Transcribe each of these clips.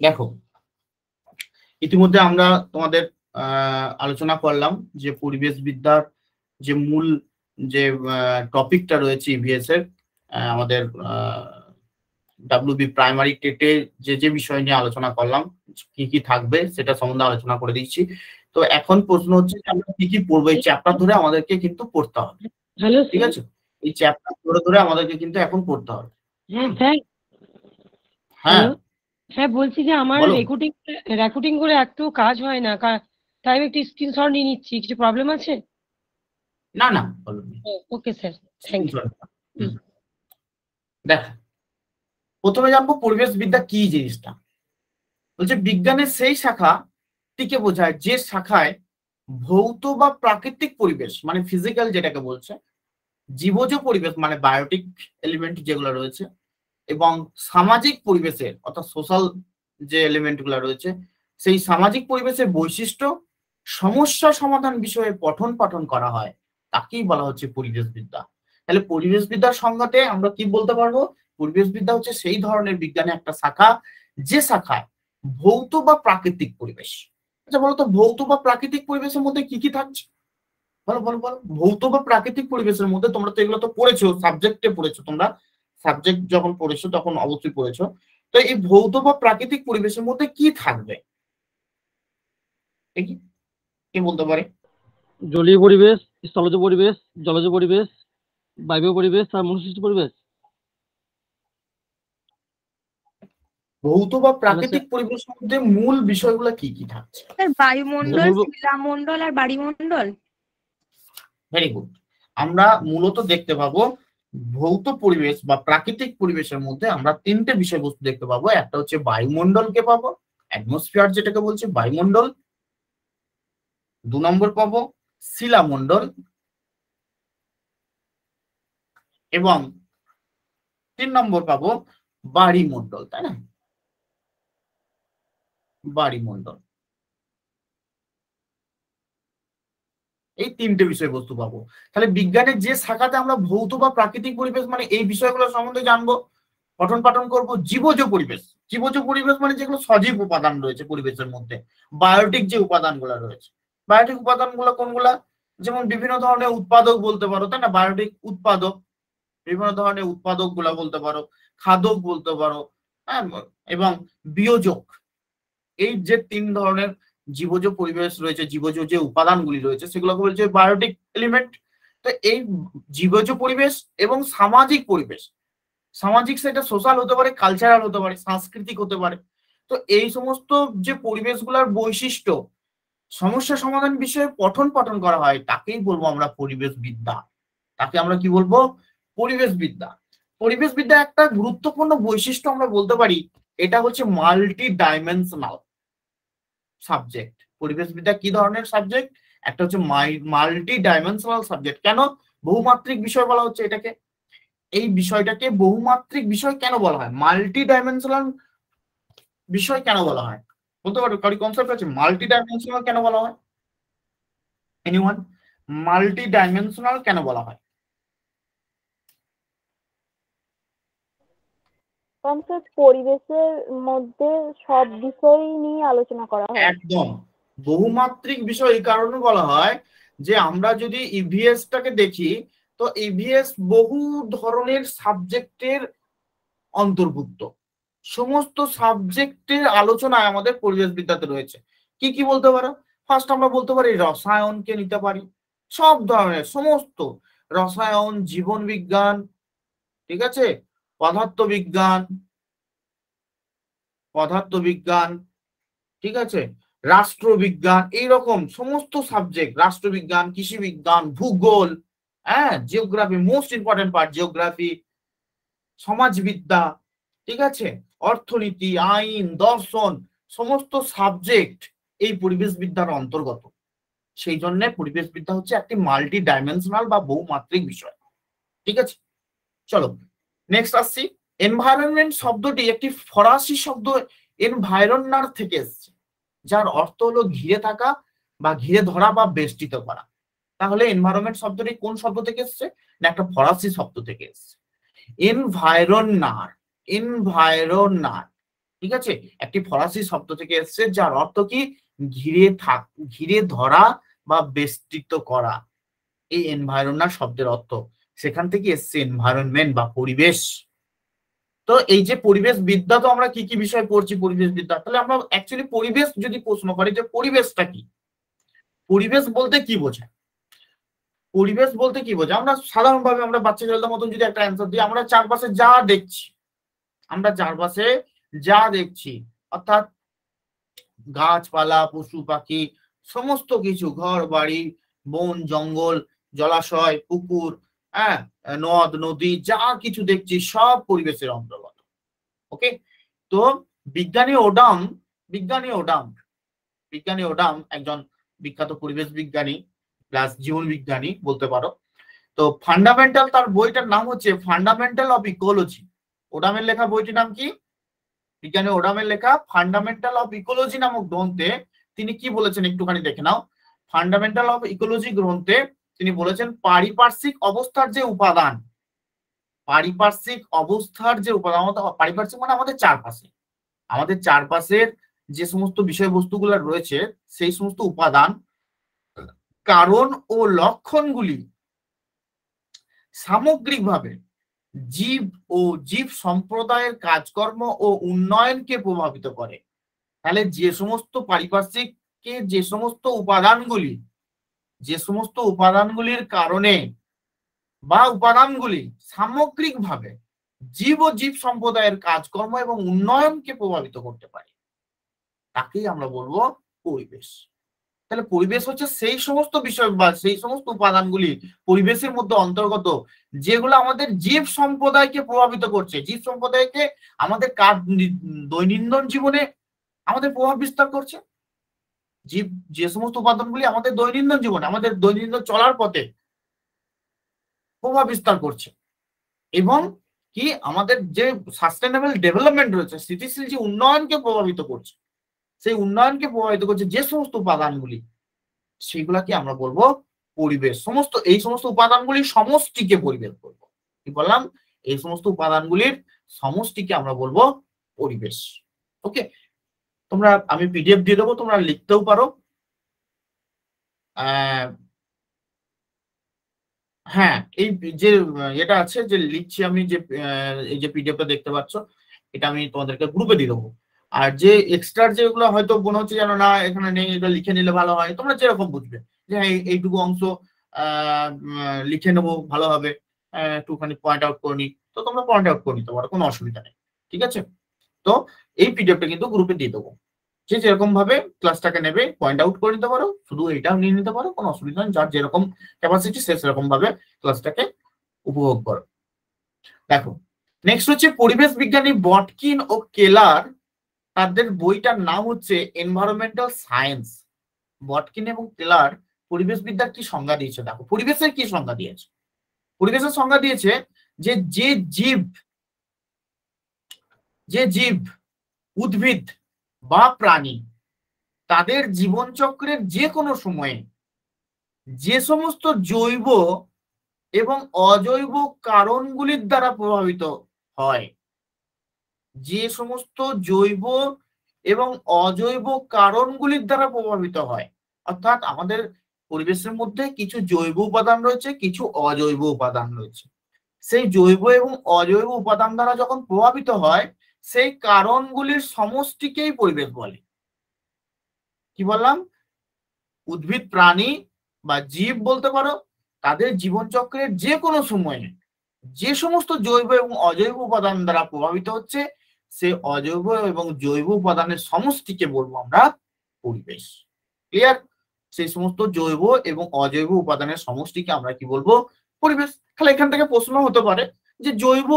দেখো ইতিমধ্যে আমরা তোমাদের আলোচনা করলাম যে পরিবেশ বিদ্যার যে মূল যে টপিকটা রয়েছে ইভিএস এর আমাদের ডাব্লিউবি প্রাইমারি টেটে যে যে বিষয় নিয়ে আলোচনা করলাম কি কি থাকবে সেটা সম্বন্ধে আলোচনা করে দিচ্ছি। তো এখন প্রশ্ন হচ্ছে যে আমরা কি কি পড়ব এই চ্যাপ্টার ধরে আমাদেরকে কিন্তু পড়তে হবে। ঠিক আছে? এই চ্যাপ্টার ধরে ধরে আমাদেরকে কিন্তু এখন পড়তে হবে। হ্যাঁ স্যার হ্যাঁ বলছি যে আমার বলো। রেকর্ডিং রেকর্ডিং করে একটু কাজ হয় না কা- তাই আমি একটু স্ক্রিনশট নিয়ে নিচ্ছি কিছু প্রবলেম আছে? না না বলো okay sir thank you hmm. দেখ প্রথমে জানব পরিবেশ বিদ্যা কি জিনিসটা? বলছে বিজ্ঞানের সেই শাখা টিকে বোঝায় যে শাখায় ভৌত বা প্রাকৃতিক পরিবেশ মানে ফিজিক্যাল যেটাকে বলছে জীবজ পরিবেশ মানে বায়োটিক এলিমেন্ট যেগুলো রয়েছে এবং সামাজিক পরিবেশের, অর্থাৎ সোশ্যাল যে এলিমেন্টগুলো রয়েছে, সেই সামাজিক পরিবেশের বৈশিষ্ট্য সমস্যা সমাধান বিষয়ে পঠন পাঠন করা হয়, তাকেই বলা হচ্ছে পরিবেশ বিদ্যা তাহলে পরিবেশ বিদ্যার সংজ্ঞাতে আমরা কি বলতে পারব? পরিবেশ বিদ্যা হচ্ছে সেই ধরনের বিজ্ঞানের একটা শাখা, যে শাখায় ভৌত বা প্রাকৃতিক পরিবেশ। আচ্ছা বলতো ভৌত বা প্রাকৃতিক পরিবেশের মধ্যে কি কি থাকছে? বলো বলো বলো। ভৌত বা প্রাকৃতিক পরিবেশের মধ্যে তোমরা তো এগুলো তো পড়েছো সাবজেক্টে পড়েছো তোমরা। সাবজেক্ট যখন পড়েছো তখন অবশ্যই পড়েছো। তো এই ভৌত বা প্রাকৃতিক পরিবেশের মধ্যে কি থাকবে? কি বলতে পারে? জলীয় পরিবেশ স্থলজ পরিবেশ জলজ পরিবেশ বায়ু পরিবেশ আর মনুষ্যসৃষ্ট পরিবেশ। ভৌত বা প্রাকৃতিক পরিবেশের মধ্যে মূল বিষয়গুলো কি কি থাকছে? স্যার বায়ুমণ্ডল শিলামণ্ডল আর বাড়িমণ্ডল। ভেরি গুড আমরা মূলত দেখতে পাবো ভৌত পরিবেশ বা প্রাকৃতিক পরিবেশের মধ্যে আমরা তিনটে বিষয়বস্তু দেখতে পাবো। একটা হচ্ছে বায়ুমণ্ডলকে পাবো অ্যাটমসফিয়ার যেটাকে বলছে, বায়ুমণ্ডল। দু নম্বর পাবো, শিলামণ্ডল। এবং তিন নম্বর পাবো, বাড়িমণ্ডল, তাই না? বাড়িমণ্ডল। এই তিনটে বিষয়বস্তু পাবো। তাহলে বিজ্ঞানের যে শাখাতে আমরা ভৌত বা প্রাকৃতিক পরিবেশ মানে এই বিষয়গুলো সম্বন্ধে জানব, পঠন পাঠন করব, জীবজ পরিবেশ। জীবজ পরিবেশ মানে যেগুলো সজীব উপাদান রয়েছে পরিবেশের মধ্যে, বায়োটিক যে উপাদানগুলো রয়েছে। বায়োটিক উপাদানগুলো কোনগুলা? যেমন বিভিন্ন ধরনের উৎপাদক বলতে পারো, তাই না? বায়োটিক উৎপাদক, বিভিন্ন ধরনের উৎপাদকগুলা বলতে পারো, খাদক বলতে পারো হ্যাঁ এবং বিয়োজক। এই যে তিন ধরনের জীবজ পরিবেশ রয়েছে, জীবজ যে উপাদানগুলি রয়েছে, সেগুলোকে বলছে বায়োটিক এলিমেন্ট তো এই জীবজ পরিবেশ এবং সামাজিক পরিবেশ, সামাজিক সেটা সোশ্যাল হতে পারে কালচারাল হতে পারে, সাংস্কৃতিক হতে পারে। তো এই সমস্ত যে পরিবেশগুলোর বৈশিষ্ট্য, সমস্যা সমাধান বিষয়ে পঠন পাঠন করা হয়, তাকেই বলব আমরা পরিবেশ বিদ্যা তাকে আমরা কি বলব? পরিবেশ বিদ্যা পরিবেশ বিদ্যা একটা গুরুত্বপূর্ণ বৈশিষ্ট্য আমরা বলতে পারি, এটা হচ্ছে মাল্টি ডাইমেনশনাল সাবজেক্ট পরিবেশ বিদ্যা কি ধরনের সাবজেক্ট একটা হচ্ছে মাল্টি ডাইমেনশনাল সাবজেক্ট কেন বহুমাত্রিক বিষয় বলা হচ্ছে এটাকে? এই বিষয়টাকে বহুমাত্রিক বিষয় কেন বলা হয়? মাল্টি ডাইমেনশনাল বিষয় কেন বলা হয়? বলতে পারো, কারি কনসেপ্ট আছে? মাল্টি ডাইমেনশনাল কেন বলা হয়? এনিওয়ান মাল্টি ডাইমেনশনাল কেন বলা হয়? কনসেপ্ট পরিবেশের মধ্যে সব বিষয় নিয়ে আলোচনা করা হয়। একদম। বহুমাত্রিক বিষয় এই কারণে বলা হয় যে আমরা যদি ইভিএস টাকে দেখি, তো ইভিএস বহু ধরনের সাবজেক্টের অন্তর্ভুক্ত। সমস্ত সাবজেক্টের আলোচনায় আমাদের পরিবেশ বিদ্যাতে রয়েছে। কি কি বলতে পারো? ফার্স্ট আমরা বলতে পারি রসায়নকে নিতে পারি। সব ধরনের, সমস্ত। রসায়ন, জীবন বিজ্ঞান, ঠিক আছে? পদার্থ বিজ্ঞান পদার্থ বিজ্ঞান ঠিক আছে? রাষ্ট্রবিজ্ঞান, এইরকম সমস্ত সাবজেক্ট রাষ্ট্রবিজ্ঞান কৃষি বিজ্ঞান ভূগোল হ্যাঁ? Geography most important part geography সমাজবিদ্যা, ঠিক আছে? অর্থনীতি, আইন, দর্শন, সমস্ত সাবজেক্ট এই পরিবেশ বিদ্যার অন্তর্গত। সেই জন্য পরিবেশ বিদ্যা হচ্ছে একটি মাল্টি ডাইমেনশনাল বা বহুমাত্রিক বিষয়। ঠিক আছে? চলো। নেক্সট আসছি এনভায়রনমেন্ট শব্দটি একটি ফরাসি শব্দ এনভায়রনার থেকে এসছে, যার অর্থ হলো ঘিরে থাকা বা ঘিরে ধরা বা বেষ্টিত করা। তাহলে এনভায়রনমেন্ট শব্দটি কোন শব্দ থেকে এসছে? না, একটা ফরাসি শব্দ থেকে এসছে। এনভায়রনার এনভায়রনার ঠিক আছে? একটি ফরাসি শব্দ থেকে এসেছে, যার অর্থ কি? ঘিরে থাক, ঘিরে ধরা বা বেষ্টিত করা। এই এনভায়রনমেন্ট শব্দের অর্থ সেখান থেকে এসছে এনভায়রনমেন্ট বা পরিবেশ। তো এই যে পরিবেশ বিদ্যা তো আমরা কি কি বিষয় পড়ছি পরিবেশ বিদ্যা? তাহলে আমরা অ্যাকচুয়ালি পরিবেশ যদি প্রশ্ন করি যে পরিবেশটা কি? পরিবেশ বলতে কি বোঝায়? পরিবেশ বলতে কি বোঝায়? আমরা সাধারণভাবে আমরা বাচ্চা ছেলেদের মতন যদি একটা অ্যান্সার দিই, আমরা চারপাশে যা দেখছি, আমরা চারপাশে যা দেখছি, অর্থাৎ গাছপালা, পশু পাখি, সমস্ত কিছু ঘর বাড়ি বন, জঙ্গল, জলাশয়, পুকুর হ্যাঁ নদ, নদী, যা কিছু দেখছি সব পরিবেশের অন্তর্গত। ওকে? তো বিজ্ঞানী ওডাম বিজ্ঞানী ওডাম বিজ্ঞানী ওডাম একজন বিখ্যাত পরিবেশ বিজ্ঞানী প্লাস জীবন বিজ্ঞানী বলতে পারো। তো ফান্ডামেন্টাল তার বইটার নাম হচ্ছে ফান্ডামেন্টাল অফ ইকোলজি ওডামের লেখা বইটির নাম কি? বিজ্ঞানী ওডামের লেখা ফান্ডামেন্টাল অফ ইকোলজি নামক গ্রন্থে তিনি কি বলেছেন একটুখানি দেখে নাও। ফান্ডামেন্টাল অফ ইকোলজি গ্রন্থে তিনি বলেছেন, পারিপার্শ্বিক অবস্থার যে উপাদান, পারিপার্শ্বিক অবস্থার যে উপাদান পারিপার্শ্বিক মানে আমাদের চারপাশে। আমাদের চারপাশের যে সমস্ত বিষয়বস্তুগুলো রয়েছে, সেই সমস্ত উপাদান, কারণ ও লক্ষণগুলি সামগ্রিকভাবে জীব ও জীব সম্প্রদায়ের কাজকর্ম ও উন্নয়নকে প্রভাবিত করে। তাহলে যে সমস্ত পারিপার্শ্বিককে যে সমস্ত উপাদানগুলি যে সমস্ত উপাদানগুলির কারণে বা উপাদানগুলি সামগ্রিকভাবে জীব ও জীব সম্প্রদায়ের কাজকর্ম এবং উন্নয়নকে প্রভাবিত করতে পারে, তাকেই আমরা বলব পরিবেশ। তাহলে পরিবেশ হচ্ছে সেই সমস্ত বিষয় বা সেই সমস্ত উপাদানগুলি পরিবেশের মধ্যে অন্তর্গত, যেগুলো আমাদের জীব সম্প্রদায়কে প্রভাবিত করছে। জীব সম্প্রদায়কে আমাদের কাজ, দৈনন্দিন জীবনে আমাদের প্রভাব বিস্তার করছে। জীব, যে সমস্ত উপাদানগুলি আমাদের দৈনন্দিন জীবনে, আমাদের দৈনন্দিন চলার পথে প্রভাব বিস্তার করছে। এবং কি আমাদের যে সাস্টেনেবল ডেভেলপমেন্ট রয়েছে, স্থিতিশীল যে উন্নয়নকে প্রভাবিত করছে, সেই উন্নয়নকে প্রভাবিত করছে যে সমস্ত উপাদানগুলি সেগুলাকে আমরা বলব? পরিবেশ। সমস্ত, এই সমস্ত উপাদানগুলির সমষ্টিকে পরিবেশ বলব কি বললাম? এই সমস্ত উপাদানগুলির সমষ্টিকে আমরা বলব পরিবেশ। ওকে? তোমরা, আমি পিডিএফ দিয়ে দেবো, তোমরা লিখতেও পারো। হ্যাঁ এই যে এটা আছে যে, লিখছি আমি যে এই যে পিডিএফটা দেখতে পাচ্ছ, এটা আমি তোমাদেরকে গ্রুপে দিয়ে দেবো। আর যে এক্সট্রা যেগুলো হয়তো মনে হচ্ছে যেন, না, এখানে নেই, এটা লিখে নিলে ভালো হয়। তোমরা যেরকম বুঝবে যে হ্যাঁ এইটুকু অংশ লিখে নেব, ভালো হবে। একটুখানি পয়েন্ট আউট করে নিই। তো তোমরা পয়েন্ট আউট করে নিতে পারো, কোনো অসুবিধা নেই। ঠিক আছে? তো এই পিডিএফটা কিন্তু গ্রুপে দিয়ে দেবো। যে যেরকম ভাবে ক্লাসটাকে নেবে পয়েন্ট আউট করে নিতে পারো, শুধু এটাও নিয়ে নিতে পারো, কোনো অসুবিধা নেই, যার যেরকম ক্যাপাসিটি সে সেরকম ভাবে ক্লাসটাকে উপভোগ করো। দেখো নেক্সট হচ্ছে পরিবেশ বিজ্ঞানী বটকিন ও কেলার, তাদের বইটার নাম হচ্ছে এনভায়রনমেন্টাল সায়েন্স বটকিন এবং কেলার পরিবেশ বিদ্যার কি সংজ্ঞা দিয়েছে? দেখো, পরিবেশের কি সংজ্ঞা দিয়েছে? পরিবেশের সংজ্ঞা দিয়েছে যে যে জীব যে জীব, উদ্ভিদ বা প্রাণী তাদের জীবনচক্রের যে কোনো সময়ে যে সমস্ত জৈব এবং অজৈব কারণগুলির দ্বারা প্রভাবিত হয়। যে সমস্ত জৈব এবং অজৈব কারণগুলির দ্বারা প্রভাবিত হয়। অর্থাৎ আমাদের পরিবেশের মধ্যে কিছু জৈব উপাদান রয়েছে, কিছু অজৈব উপাদান রয়েছে। সেই জৈব এবং অজৈব উপাদান দ্বারা যখন প্রভাবিত হয় সেই কারণগুলির সমষ্টিকেই পরিবেশ বলে। কি বললাম? উদ্ভিদ, প্রাণী বা জীব বলতে পারো, তাদের জীবনচক্রের যে কোনো সময়ে যে সমস্ত জৈব এবং অজৈব উপাদান দ্বারা প্রভাবিত হচ্ছে, সে অজৈব এবং জৈব উপাদানের সমষ্টিকে বলব আমরা পরিবেশ। ক্লিয়ার সেই সমস্ত জৈব এবং অজৈব উপাদানের সমষ্টিকে আমরা কি বলব? পরিবেশ। তাহলে এখান থেকে প্রশ্ন হতে পারে যে জৈব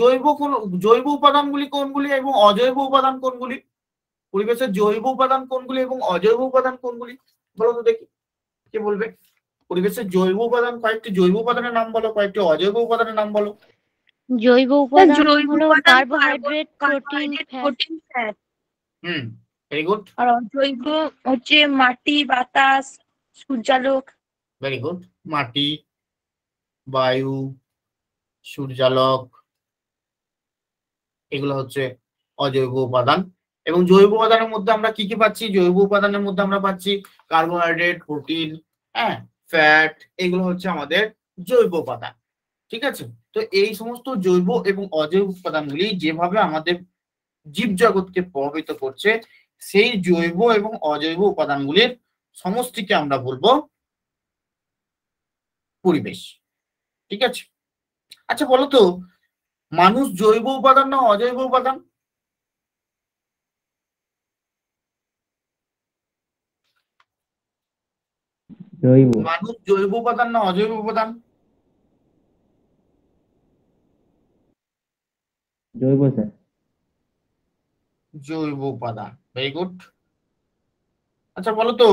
জৈব কোন জৈব উপাদানগুলি কোনগুলি এবং অজৈব উপাদান কোনগুলি? পরিবেশের জৈব উপাদান কোনগুলি এবং অজৈব উপাদান কোনগুলি? বলো তো দেখি কে বলবে? পরিবেশের জৈব উপাদান কয়েকটি জৈব উপাদানের নাম বলো কয়েকটি অজৈব উপাদানের নাম বলো। জৈব উপাদান জৈব হলো carbohydrate protein protein fat. Hmm very good আর অজৈব হচ্ছে মাটি বাতাস সূর্যালোক। ভেরি গুড মাটি বায়ু সূর্যালোক, এগুলো হচ্ছে অজৈব উপাদান। এবং জৈব উপাদানের মধ্যে আমরা কি কি পাচ্ছি? জৈব উপাদানের মধ্যে আমরা পাচ্ছি কার্বোহাইড্রেট, প্রোটিন হ্যাঁ ফ্যাট, এগুলো হচ্ছে আমাদের জৈব উপাদান, ঠিক আছে? তো এই সমস্ত জৈব এবং অজৈব উপাদানগুলি যেভাবে আমাদের জীবজগৎকে প্রভাবিত করছে, সেই জৈব এবং অজৈব উপাদানগুলির সমষ্টিকে আমরা বলব পরিবেশ, ঠিক আছে? আচ্ছা বলো তো মানুষ জৈব উপাদান না অজৈব উপাদান? জৈব। মানুষ জৈব উপাদান না অজৈব উপাদান? জৈব স্যার। জৈব উপাদান ভেরি গুড আচ্ছা বলো তো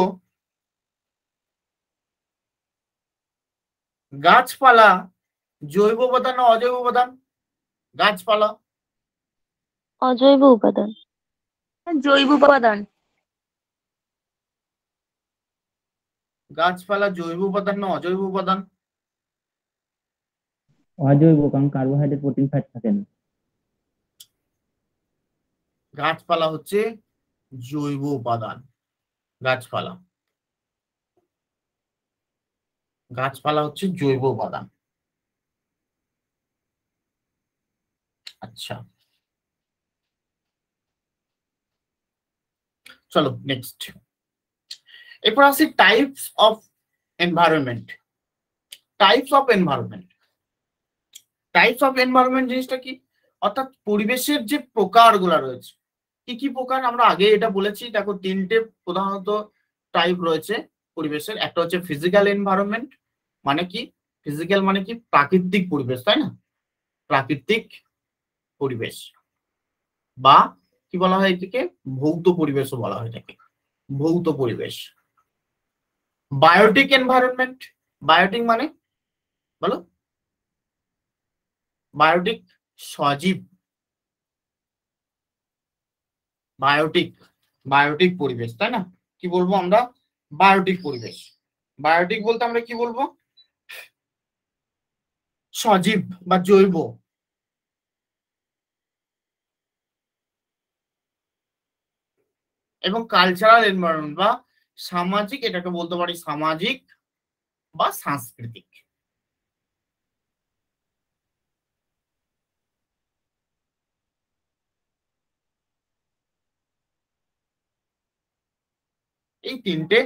গাছপালা জৈব উপাদান না অজৈব উপাদান? গাছপালা। অজৈব উপাদান। জৈব উপাদান। গাছপালা জৈব উপাদান না অজৈব উপাদান? অজৈব কারণ কার্বোহাইড্রেট প্রোটিন ফ্যাট থাকে না। গাছপালা হচ্ছে জৈব উপাদান। গাছপালা। গাছপালা হচ্ছে জৈব উপাদান। আচ্ছা। চলো নেক্সট এরপর আসি types of environment types of environment types of environment জিনিসটা কি? অর্থাৎ পরিবেশের যে প্রকারগুলো রয়েছে। কি কি প্রকার? আমরা আগে এটা বলেছি, দেখো তিনটে প্রধানত টাইপ রয়েছে পরিবেশের। একটা হচ্ছে ফিজিক্যাল এনভায়রনমেন্ট মানে কি? ফিজিক্যাল মানে কি? প্রাকৃতিক পরিবেশ, তাই না? প্রাকৃতিক পরিবেশ বা কি বলা হয় এটাকে? ভৌত পরিবেশও বলা হয় এটাকে। ভৌত পরিবেশ। বায়োটিক এনভায়রনমেন্ট বায়োটিক মানে? বলো। বায়োটিক সজীব। বায়োটিক বায়োটিক পরিবেশ, তাই না? কি বলব আমরা? বায়োটিক পরিবেশ। বায়োটিক বলতে আমরা কি বলব? সজীব বা জৈব। এবং কালচারাল এনভায়রনমেন্ট বা সামাজিক, এটাকে বলতে পারি সামাজিক বা সাংস্কৃতিক। এই তিনটে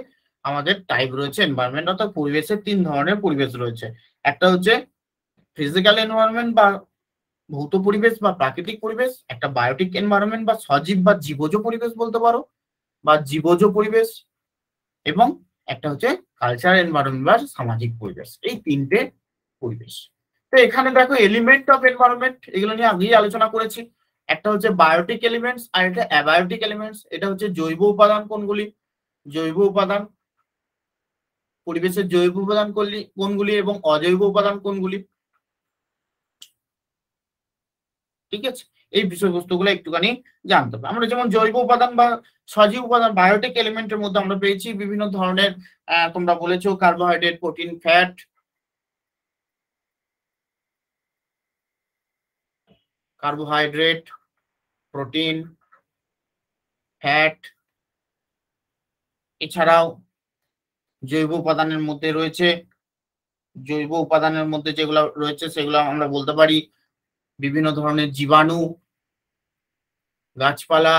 আমাদের টাইপ রয়েছে এনভায়রনমেন্ট অর্থাৎ পরিবেশের তিন ধরনের পরিবেশ রয়েছে। একটা হচ্ছে ফিজিক্যাল এনভায়রনমেন্ট বা ভৌত পরিবেশ বা প্রাকৃতিক পরিবেশ, একটা বায়োটিক এনভায়রনমেন্ট বা সজীব বা জীবজ পরিবেশ বলতে পারো। বা জীবজ পরিবেশ এবং একটা হচ্ছে কালচার এনভায়রনমেন্ট বা সামাজিক পরিবেশ। এই তিনটে পরিবেশ। তো এখানে দেখো এলিমেন্ট অফ এনভায়রনমেন্ট এগুলো নিয়ে আগেই আলোচনা করেছি। একটা হচ্ছে বায়োটিক এলিমেন্টস আর একটা অ্যাবায়োটিক এলিমেন্টস এটা হচ্ছে জৈব উপাদান কোনগুলি? জৈব উপাদান। পরিবেশের জৈব উপাদান কোনগুলি কোনগুলি এবং অজৈব উপাদান কোনগুলি? ঠিক আছে? এই বিষয়বস্তুগুলো একটুখানি জানতে হবে। আমরা যেমন জৈব উপাদান বা সজীব উপাদান বায়োটিক এলিমেন্টের মধ্যে আমরা পেয়েছি বিভিন্ন ধরনের তোমরা বলেছ carbohydrate protein fat carbohydrate protein fat এছাড়াও জৈব উপাদানের মধ্যে রয়েছে, জৈব উপাদানের মধ্যে যেগুলো রয়েছে সেগুলো আমরা বলতে পারি বিভিন্ন ধরনের জীবাণু, গাছপালা,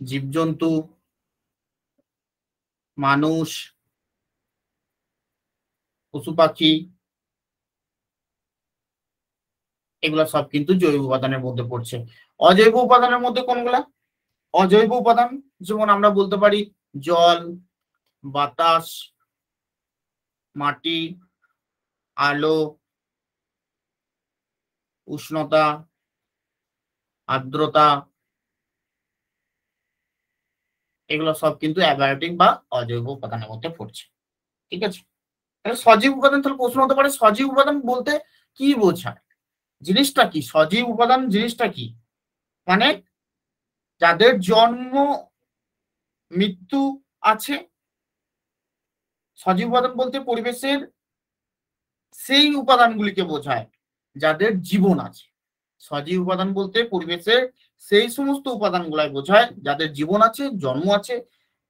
জীবজন্তু, মানুষ, পশু পাখি, এগুলা সব কিন্তু জৈব উপাদানের মধ্যে পড়ছে। অজৈব উপাদানের মধ্যে কোনগুলা? অজৈব উপাদান, যেমন আমরা বলতে পারি, জল, বাতাস, মাটি আলো, উষ্ণতা, আর্দ্রতা, এগুলো সব কিন্তু অ্যাবায়োটিক বা অজৈব উপাদানের মধ্যে পড়ছে। ঠিক আছে? সজীব উপাদান তাহলে প্রশ্ন হতে পারে, সজীব উপাদান বলতে কি বোঝায়? জিনিসটা কি? সজীব উপাদান জিনিসটা কি? মানে যাদের জন্ম, মৃত্যু আছে, সজীব উপাদান বলতে পরিবেশের সেই উপাদানগুলিকে বোঝায়, যাদের জীবন আছে। সজীব উপাদান বলতে পরিবেশের সেই সমস্ত উপাদানগুলাই বোঝায়, যাদের জীবন আছে, জন্ম আছে,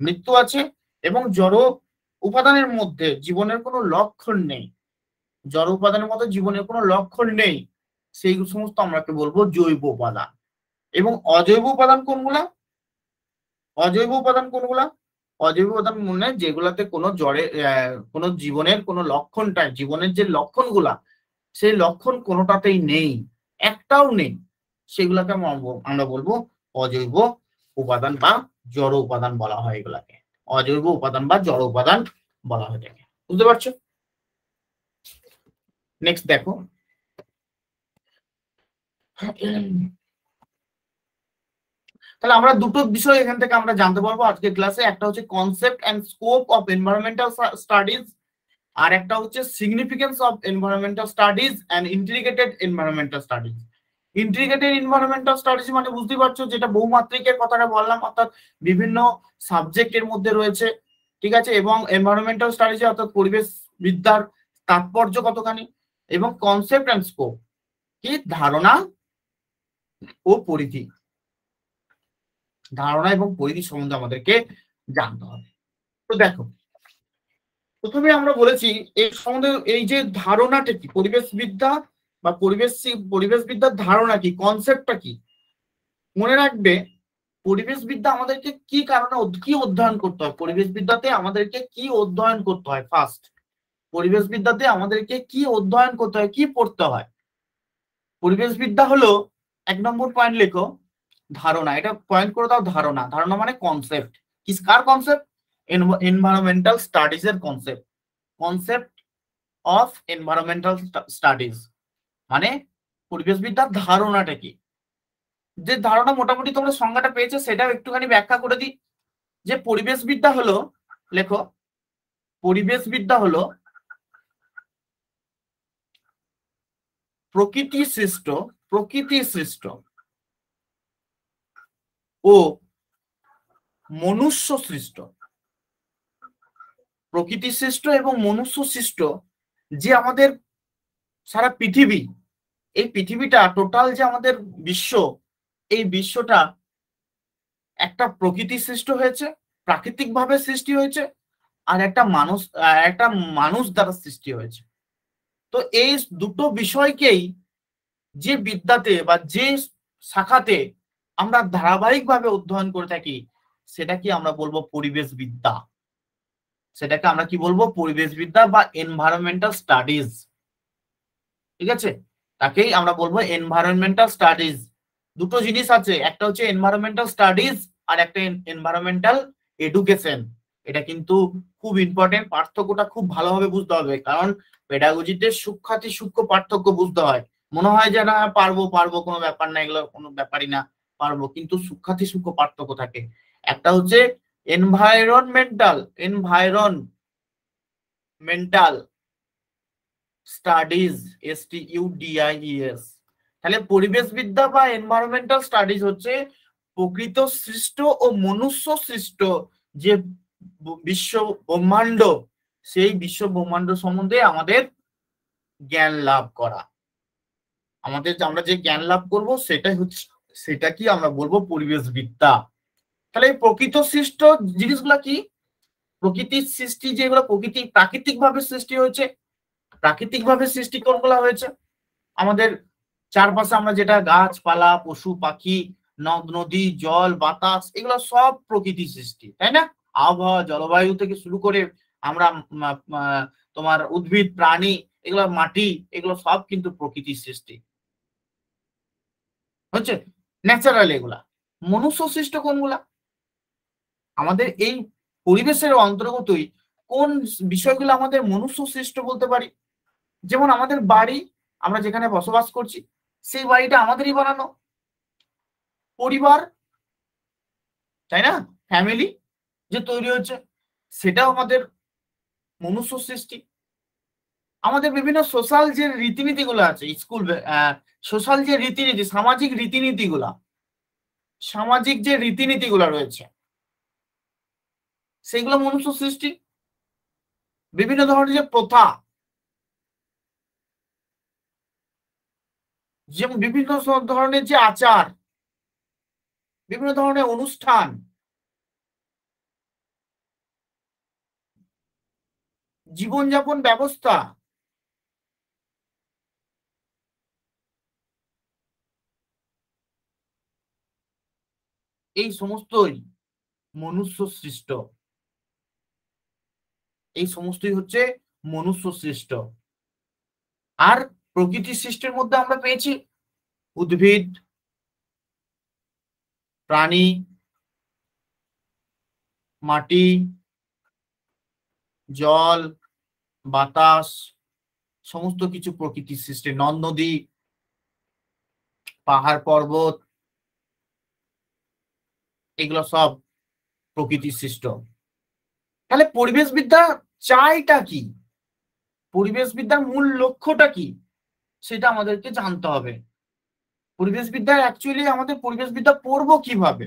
মৃত্যু আছে এবং জড় উপাদানের মধ্যে জীবনের কোনো লক্ষণ নেই। জড় উপাদানের মধ্যে জীবনের কোনো লক্ষণ নেই, সেই সমস্ত আমরাকে বলব জৈব উপাদান। এবং অজৈব উপাদান কোনগুলা? অজৈব উপাদান কোনগুলা? অজৈব উপাদান মানে যেগুলাতে কোনো জ্বরে কোনো জীবনের কোনো লক্ষণটা জীবনের যে লক্ষণগুলা, সেই লক্ষণ কোনোটাতেই নেই, একটাও নেই। সেগুলাকে আমরা বলব অজৈব উপাদান বা জড় উপাদান বলা হয় এগুলাকে। অজৈব উপাদান বা জড় উপাদান বলা হয়ে থাকে বুঝতে পারছ? নেক্সট দেখো। তাহলে আমরা দুটো বিষয় এখান থেকে আমরা জানতে পারব আজকের ক্লাসে একটা হচ্ছে concept and scope of environmental studies আর একটা হচ্ছে significance of environmental studies and integrated environmental studies integrated environmental studies মানে বুঝতে পারছ যেটা বহুমাত্রিকের কথাটা বললাম, অর্থাৎ বিভিন্ন সাবজেক্টের মধ্যে রয়েছে, ঠিক আছে? এবং এনভায়রনমেন্টাল স্টাডিজ অর্থাৎ পরিবেশ বিদ্যার তাৎপর্য কতখানি? এবং কনসেপ্ট এন্ড স্কোপ কি? ধারণা ও পরিধি। ধারণা এবং পরিধি সম্বন্ধে আমাদেরকে জানতে হবে। তো দেখো, প্রথমে আমরা বলেছি এই সম্বন্ধে এই যে ধারণাটা কি পরিবেশ বিদ্যা বা পরিবেশ পরিবেশ বিদ্যার ধারণা কি কনসেপ্টটা কি? মনে রাখবে পরিবেশ বিদ্যা আমাদেরকে কি কারণে কি অধ্যয়ন করতে হয়? পরিবেশ বিদ্যাতে আমাদেরকে কি অধ্যয়ন করতে হয় ফার্স্ট পরিবেশ বিদ্যাতে আমাদেরকে কি অধ্যয়ন করতে হয়, কি পড়তে হয়? পরিবেশ বিদ্যা হলো, এক নম্বর পয়েন্ট লেখো ধারণা, এটা পয়েন্ট করে দাও ধারণা। ধারণা মানে কনসেপ্ট কি কার কনসেপ্ট এনভায়রনমেন্টাল স্টাডিজ এর concept concept of environmental studies মানে পরিবেশ বিদ্যার ধারণাটা কি? যে ধারণা মোটামুটি তোমরা সংজ্ঞাটা পেয়েছ, সেটাও একটুখানি ব্যাখ্যা করে দিই। যে পরিবেশ বিদ্যা হলো, লেখো পরিবেশ বিদ্যা হলো প্রকৃতি সৃষ্ট প্রকৃতি সৃষ্ট ও মনুষ্য সৃষ্ট। প্রকৃতি সৃষ্ট এবং মনুষ্য সৃষ্ট যে আমাদের সারা পৃথিবী, এই পৃথিবীটা টোটাল যে আমাদের বিশ্ব, এই বিশ্বটা একটা প্রকৃতি সৃষ্ট হয়েছে প্রাকৃতিক ভাবে সৃষ্টি হয়েছে আর একটা মানুষ একটা মানুষ দ্বারা সৃষ্টি হয়েছে। তো এই দুটো বিষয়কেই যে বিদ্যাতে বা যে শাখাতে আমরা ধারাবাহিকভাবে অধ্যয়ন করে থাকি, সেটা কি আমরা বলব পরিবেশ বিদ্যা? সেটাকে আমরা কি বলব? পরিবেশ বিদ্যা বা এনভায়রনমেন্টাল স্টাডিজ ঠিক আছে? তাকেই আমরা বলব এনভায়রনমেন্টাল স্টাডিজ দুটো জিনিস আছে, একটা হচ্ছে এনভায়রনমেন্টাল স্টাডিজ আর একটা এনভায়রনমেন্টাল এডুকেশন এটা কিন্তু খুব ইম্পর্টেন্ট পার্থক্যটা খুব ভালোভাবে বুঝতে হবে, কারণ পেডাগজিতে সূক্ষাতি সূক্ষ্ম পার্থক্য বুঝতে হয়। মনে হয় যে না, পারব পারব, কোনো ব্যাপার না, এগুলো কোনো ব্যাপারই না। পারব, কিন্তু সূক্ষাতি সূক্ষ্ম পার্থক্য থাকে। একটা হচ্ছে environmental environmental studies S T U DIS তাহলে পরিবেশ বিদ্যা বা এনভায়রনমেন্টাল স্টাডিজ হচ্ছে প্রকৃত সৃষ্ট ও মনুষ্য সৃষ্ট যে বিশ্ব ব্রহ্মাণ্ড, সেই বিশ্ব ব্রহ্মাণ্ড সম্বন্ধে আমাদের জ্ঞান লাভ করা। আমাদের আমরা যে জ্ঞান লাভ করব, সেটাই হচ্ছে সেটা কি আমরা বলব পরিবেশ বিদ্যা? তাহলে এই প্রকৃত সৃষ্ট জিনিসগুলা কি? প্রকৃতির সৃষ্টি যেগুলো প্রকৃতি প্রাকৃতিক ভাবে সৃষ্টি হয়েছে প্রাকৃতিক ভাবে সৃষ্টি কোনগুলা হয়েছে? আমাদের চারপাশে আমরা যেটা গাছপালা, পশু, পাখি, নদ, নদী, জল, বাতাস, এগুলো সব প্রকৃতির সৃষ্টি, তাই না? আবহাওয়া, জলবায়ু থেকে শুরু করে আমরা তোমার উদ্ভিদ, প্রাণী, এগুলো মাটি, এগুলো সব কিন্তু প্রকৃতির সৃষ্টি। হচ্ছে? ন্যাচারাল এগুলা। মনুষ্য সৃষ্ট কোনগুলা? আমাদের এই পরিবেশের অন্তর্গতই কোন বিষয়গুলো আমাদের মনুষ্য সৃষ্ট বলতে পারি? যেমন আমাদের বাড়ি, আমরা যেখানে বসবাস করছি, সেই বাড়িটা আমাদেরই বানানো। পরিবার, তাই না? ফ্যামিলি যে তৈরি হচ্ছে, সেটাও আমাদের মনুষ্য সৃষ্টি আমাদের বিভিন্ন সোশ্যাল যে রীতিনীতিগুলো আছে স্কুল সোশ্যাল যে রীতিনীতি, সামাজিক রীতিনীতিগুলা, সামাজিক যে রীতিনীতিগুলো রয়েছে, সেগুলো মনুষ্য সৃষ্টি, বিভিন্ন ধরনের যে প্রথা যেমন বিভিন্ন ধরনের যে আচার, বিভিন্ন ধরনের অনুষ্ঠান, জীবনযাপন ব্যবস্থা এই সমস্তই মনুষ্য সৃষ্ট। এই সমস্তই হচ্ছে মনুষ্য সৃষ্ট। আর প্রকৃতি সৃষ্টির মধ্যে আমরা পেয়েছি উদ্ভিদ, প্রাণী, মাটি, জল, বাতাস, সমস্ত কিছু প্রকৃতির সৃষ্টি। নদ, নদী, পাহাড়, পর্বত এগুলো সব প্রকৃতির সৃষ্ট। তাহলে পরিবেশ বিদ্যা চাইটা কি? পরিবেশ বিদ্যার মূল লক্ষ্যটা কি? সেটা আমাদেরকে জানতে হবে। পরিবেশ বিদ্যা অ্যাকচুয়ালি আমাদের পরিবেশ বিদ্যা পড়ব কীভাবে?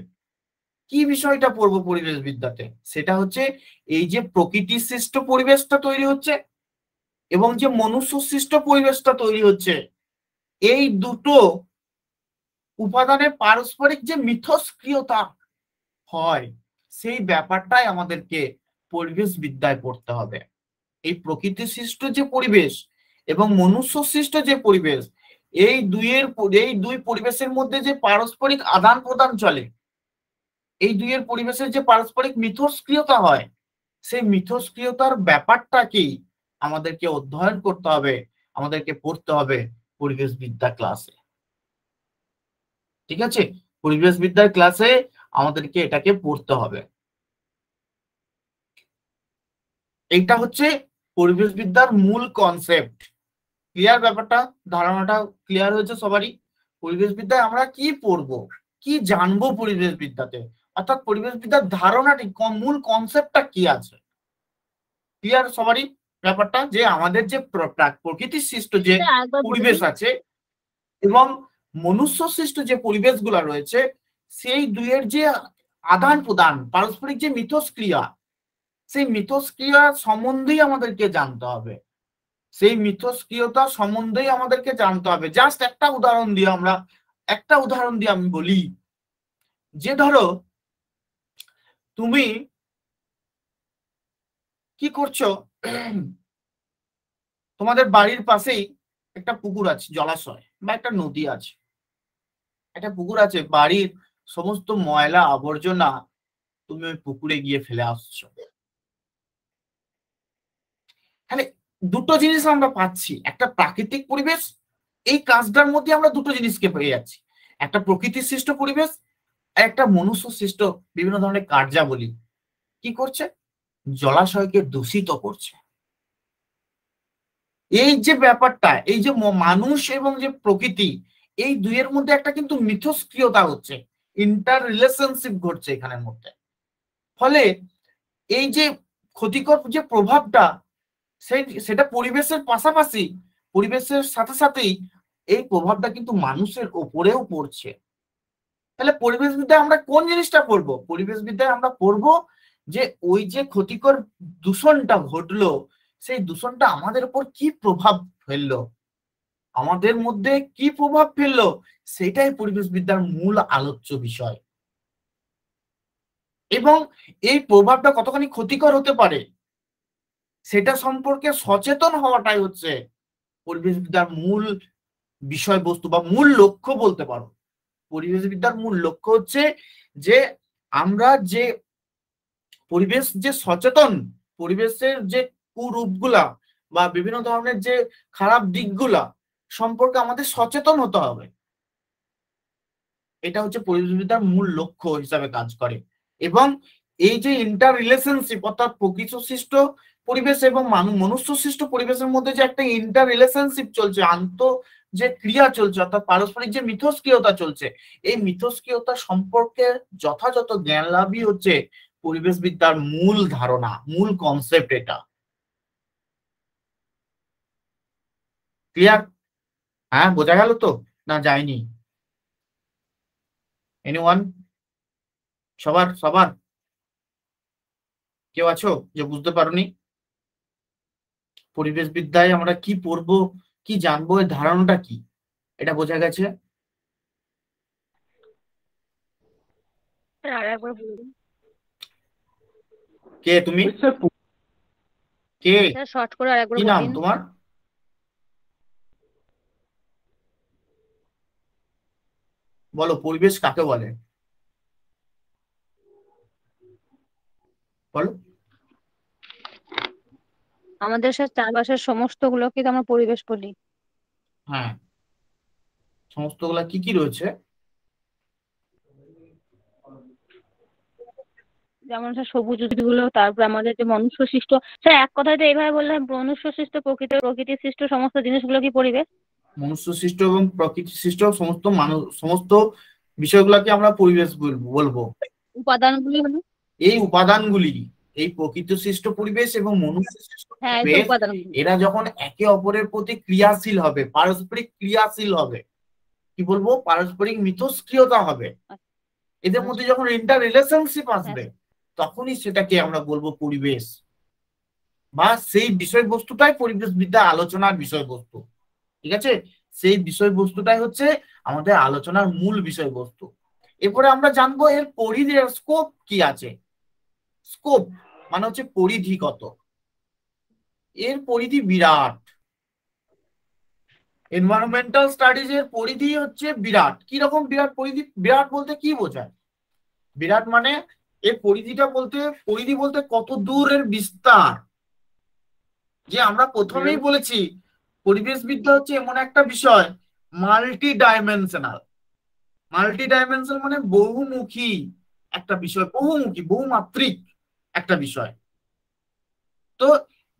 কি বিষয়টা পড়ব পরিবেশ বিদ্যাতে সেটা হচ্ছে এই যে প্রকৃতি সৃষ্ট পরিবেশটা তৈরি হচ্ছে এবং যে মনুষ্য সৃষ্ট পরিবেশটা তৈরি হচ্ছে, এই দুটো উপাদানের পারস্পরিক যে মিথস্ক্রিয়তা হয়, সেই ব্যাপারটাই আমাদেরকে পরিবেশ বিদ্যায় পড়তে হবে। এই প্রকৃতি সৃষ্ট যে পরিবেশ এবং মনুষ্য সৃষ্ট যে পরিবেশ, এই দুইয়ের এই দুই পরিবেশের মধ্যে যে পারস্পরিক আদান প্রদান চলে, এই দুইয়ের পরিবেশের যে পারস্পরিক মিথস্ক্রিয়তা হয়, সেই মিথস্ক্রিয়তার ব্যাপারটাকেই আমাদেরকে অধ্যয়ন করতে হবে, আমাদেরকে পড়তে হবে পরিবেশ বিদ্যা ক্লাসে। ঠিক আছে? পরিবেশ বিদ্যার ক্লাসে আমাদেরকে এটাকে পড়তে হবে। এইটা হচ্ছে পরিবেশ বিদ্যার মূল কনসেপ্ট ক্লিয়ার ব্যাপারটা? ধারণাটা ক্লিয়ার হয়েছে সবারই? পরিবেশ বিদ্যায় আমরা কি পড়ব? কি জানব পরিবেশ বিদ্যাতে অর্থাৎ পরিবেশ বিদ্যার ধারণাটি মূল কনসেপ্টটা কি আছে? ক্লিয়ার সবারই ব্যাপারটা? যে আমাদের যে প্র- প্রা- প্রকৃতির সৃষ্ট যে পরিবেশ আছে এবং মনুষ্য সৃষ্ট যে পরিবেশগুলো রয়েছে সেই দুইয়ের যে আদান প্রদান, পারস্পরিক যে মিথস্ক্রিয়া, সেই মিথস্ক্রিয়া সম্বন্ধেই আমাদেরকে জানতে হবে। সেই মিথস্ক্রিয়তা সম্বন্ধেই আমাদেরকে জানতে হবে। জাস্ট একটা উদাহরণ দিয়ে আমরা, একটা উদাহরণ দিয়ে আমি বলি। যে ধরো, তুমি কি করছ? তোমাদের বাড়ির পাশেই একটা পুকুর আছে, জলাশয়, বা একটা নদী আছে। একটা পুকুর আছে, বাড়ির সমস্ত ময়লা আবর্জনা তুমি ওই পুকুরে গিয়ে ফেলে আসছো। তাহলে দুটো জিনিস আমরা পাচ্ছি, একটা প্রাকৃতিক পরিবেশ, এই কাজটার মধ্যে আমরা দুটো জিনিসকে পেয়ে যাচ্ছি। একটা প্রকৃতির সৃষ্ট পরিবেশ আর একটা মনুষ্য সৃষ্ট বিভিন্ন ধরনের কার্যাবলী। কি করছে? জলাশয়কে দূষিত করছে। এই যে ব্যাপারটা, এই যে মানুষ এবং যে প্রকৃতি, এই দুইয়ের মধ্যে একটা কিন্তু মিথস্ক্রিয়তা হচ্ছে। ইন্টার রিলেশনশিপ ঘটছে এখানের মধ্যে। ফলে এই যে ক্ষতিকর যে প্রভাবটা সেটা পরিবেশের পাশাপাশি, পরিবেশের সাথে সাথেই এই প্রভাবটা কিন্তু মানুষের ওপরেও পড়ছে। তাহলে পরিবেশ বিদ্যায় আমরা কোন জিনিসটা পড়ব পরিবেশ বিদ্যায় আমরা পড়ব যে ওই যে ক্ষতিকর দূষণটা ঘটলো, সেই দূষণটা আমাদের উপর কি প্রভাব ফেলল? আমাদের মধ্যে কি প্রভাব ফেলল? সেটাই পরিবেশ বিদ্যার মূল আলোচ্য বিষয়। এবং এই প্রভাবটা কতখানি ক্ষতিকর হতে পারে? সেটা সম্পর্কে সচেতন হওয়াটাই হচ্ছে পরিবেশ বিদ্যার মূল বিষয়বস্তু বা মূল লক্ষ্য বলতে পারো। পরিবেশ বিদ্যার মূল লক্ষ্য হচ্ছে যে আমরা যে পরিবেশ যে সচেতন, পরিবেশের যে কুরূপগুলা বা বিভিন্ন ধরনের যে খারাপ দিকগুলা সম্পর্কে আমাদের সচেতন হতে হবে। এটা হচ্ছে পরিবেশ বিদ্যার মূল লক্ষ্য হিসাবে কাজ করে। এবং এই যে ইন্টার রিলেশনশিপ অর্থাৎ প্রকৃত সৃষ্ট পরিবেশ এবং মানু মনুষ্য সৃষ্ট পরিবেশের মধ্যে যে একটা ইন্টার রিলেশনশিপ চলছে, আন্ত যে ক্রিয়া চলছে অর্থাৎ পারস্পরিক যে মিথস্ক্রিয়তা চলছে, এই মিথস্ক্রিয়তা সম্পর্কে যথাযথ জ্ঞান লাভই হচ্ছে পরিবেশ বিদ্যার মূল ধারণা, মূল কনসেপ্ট এটা। ক্লিয়ার হ্যাঁ বোঝা গেল তো? না যায়নি। এনিওয়ান সবার সবার? কেউ আছো যে বুঝতে পারোনি? পরিবেশ বিদ্যায় আমরা কি পড়ব কি জানব এর ধারণাটা কি? এটা বোঝা গেছে? বলুন। কে তুমি? কে? শর্ট করে আর একবার কি নাম তোমার? বলো পরিবেশ কাকে বলে? বলো। আমাদের স্যার চারপাশের সমস্ত গুলোকে তো আমরা পরিবেশ বলি। হ্যাঁ। সমস্তগুলা কি কি রয়েছে? যেমন স্যার সবুজ উদ্ভিদগুলো তারপর আমাদের যে মনুষ্য সৃষ্ট স্যার এক কথায় তো এইভাবে বললাম মনুষ্য সৃষ্ট প্রকৃতি প্রকৃতি সৃষ্ট সমস্ত জিনিসগুলো কি পরিবেশ? মনুষ্য সৃষ্ট এবং প্রকৃতি সৃষ্ট সমস্ত মানুষ সমস্ত বিষয়গুলোকে আমরা পরিবেশ বলব বলব। উপাদানগুলি হলো? এই উপাদানগুলি এই প্রকৃতি সৃষ্ট পরিবেশ এবং মনুষ্য সৃষ্ট হ্যাঁ এরা যখন একে অপরের প্রতি ক্রিয়াশীল হবে পারস্পরিক ক্রিয়াশীল হবে কি বলব? পারস্পরিক মিথস্ক্রিয়তা হবে। এদের মধ্যে যখন ইন্টার রিলেশনশিপ আসবে তখনই সেটাকে আমরা বলব পরিবেশ। বা সেই বিষয়বস্তুটাই পরিবেশ বিদ্যা আলোচনার বিষয়বস্তু। ঠিক আছে? সেই বিষয়বস্তুটাই হচ্ছে আমাদের আলোচনার মূল বিষয়বস্তু। এরপরে আমরা জানব এর পরিধি স্কোপ কি আছে? স্কোপ মানে হচ্ছে পরিধি কত এর পরিধি বিরাট। এনভায়রনমেন্টাল স্টাডিজ এর পরিধি হচ্ছে বিরাট। কি রকম বিরাট পরিধি? বিরাট বলতে কি বোঝায়? বিরাট মানে এর পরিধিটা বলতে পরিধি বলতে কত দূরের বিস্তার? যে আমরা প্রথমেই বলেছি পরিবেশ বিদ্যা হচ্ছে এমন একটা বিষয় মাল্টি ডাইমেনশনাল মাল্টি ডাইমেনশনাল মানে বহুমুখী একটা বিষয়, বহুমুখী, বহুমাত্রিক একটা বিষয়। তো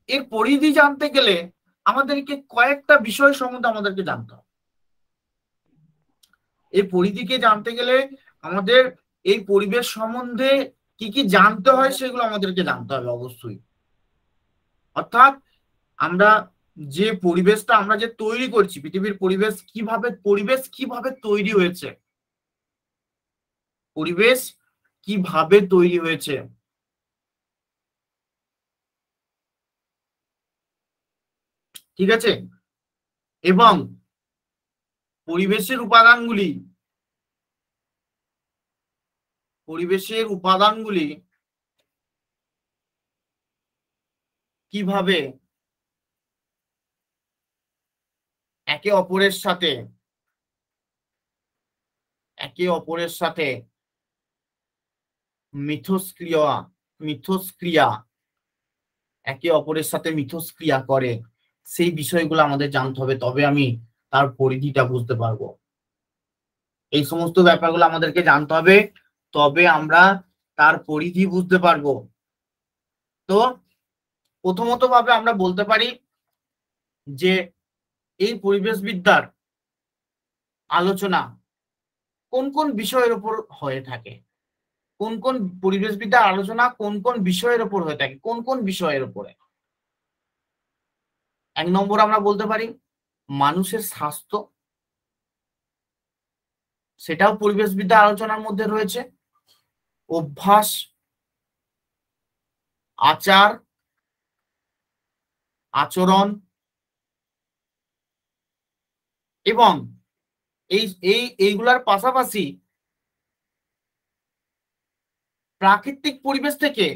এর পরিধি জানতে গেলে আমাদেরকে কয়েকটা বিষয় সম্বন্ধে আমাদেরকে জানতে হবে। এই পরিধিকে জানতে গেলে আমাদের এই পরিবেশ সম্বন্ধে কি কি জানতে হয় সেগুলো আমাদেরকে জানতে হবে অবশ্যই। অর্থাৎ আমরা যে পরিবেশটা আমরা যে তৈরি করছি, পৃথিবীর পরিবেশ কীভাবে পরিবেশ কীভাবে তৈরি হয়েছে? পরিবেশ কীভাবে তৈরি হয়েছে? ঠিক আছে? এবং পরিবেশের উপাদানগুলি পরিবেশের উপাদানগুলি কীভাবে একে অপরের সাথে, একে অপরের সাথে মিথস্ক্রিয়া মিথস্ক্রিয়া, একে অপরের সাথে মিথস্ক্রিয়া করে, সেই বিষয়গুলো আমাদের জানতে হবে, তবে আমি তার পরিধিটা বুঝতে পারব। এই সমস্ত ব্যাপারগুলো আমাদেরকে জানতে হবে, তবে আমরা তার পরিধি বুঝতে পারব। তো প্রথমত ভাবে আমরা বলতে পারি যে এই পরিবেশ বিদ্যার আলোচনা কোন কোন বিষয়ের উপর হয়ে থাকে? কোন কোন পরিবেশ বিদ্যার আলোচনা কোন কোন বিষয়ের উপর হয়ে থাকে? কোন কোন বিষয়ের উপরে এক নম্বর আমরা বলতে পারি, মানুষের স্বাস্থ্য। সেটাও পরিবেশ বিদ্যা আলোচনার মধ্যে রয়েছে। অভ্যাস, আচার, আচরণ এবং এই এই, এইগুলার পাশাপাশি প্রাকৃতিক পরিবেশ থেকে,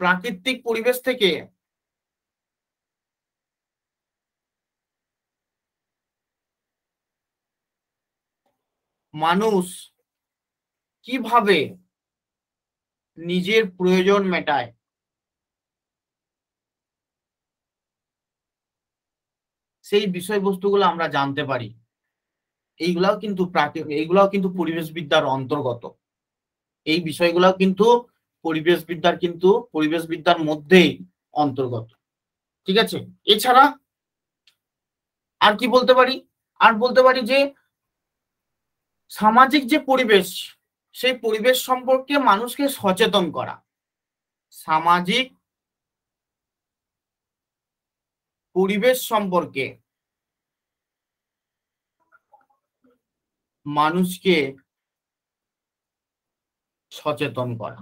প্রাকৃতিক পরিবেশ থেকে মানুষ কীভাবে নিজের প্রয়োজন মেটায়? সেই বিষয়বস্তুগুলো আমরা জানতে পারি। এইগুলাও কিন্তু এইগুলাও কিন্তু পরিবেশ বিদ্যার অন্তর্গত। এই বিষয়গুলাও কিন্তু পরিবেশ বিদ্যার কিন্তু পরিবেশ বিদ্যার মধ্যেই অন্তর্গত। ঠিক আছে? এছাড়া আর কি বলতে পারি? আর বলতে পারি যে, সামাজিক যে পরিবেশ, সেই পরিবেশ সম্পর্কে মানুষকে সচেতন করা। সামাজিক পরিবেশ সম্পর্কে মানুষকে সচেতন করা।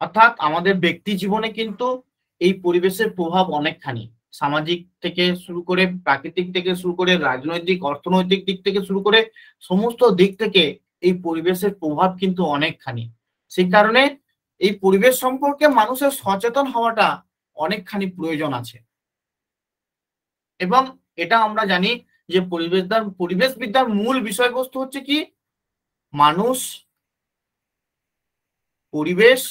অর্থাৎ আমাদের ব্যক্তি জীবনে কিন্তু এই পরিবেশের প্রভাব অনেকখানি। সামাজিক থেকে শুরু করে প্রাকৃতিক থেকে শুরু করে রাজনৈতিক, অর্থনৈতিক দিক থেকে শুরু করে সমস্ত দিক থেকে এই পরিবেশের প্রভাব কিন্তু অনেকখানি। সেই কারণে এই পরিবেশ সম্পর্কে মানুষের সচেতন হওয়াটা অনেকখানি প্রয়োজন আছে। এবং এটা আমরা জানি যে পরিবেশদার, পরিবেশবিদ্যার মূল বিষয়বস্তু হচ্ছে কি? মানুষ, পরিবেশ,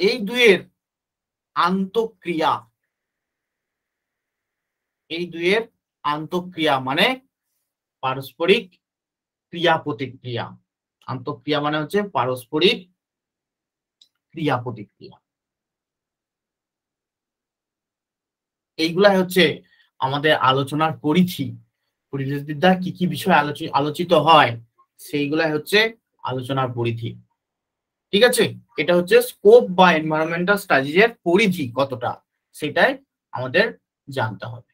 এই দুয়ের আন্তঃক্রিয়া। এই দুয়ের আন্তঃক্রিয়া মানে পারস্পরিক ক্রিয়া প্রতিক্রিয়া আন্তঃক্রিয়া মানে হচ্ছে পারস্পরিক ক্রিয়া প্রতিক্রিয়া এইগুলাই হচ্ছে আমাদের আলোচনার পরিধি। পরিবেশবিদ্যা কি কি বিষয় আলোচি- আলোচিত হয়, সেইগুলাই হচ্ছে আলোচনার পরিধি। ঠিক আছে? এটা হচ্ছে স্কোপ বা এনভায়রনমেন্টাল স্টাডিজ এর পরিধি কতটা, সেটাই আমাদের জানতে হবে।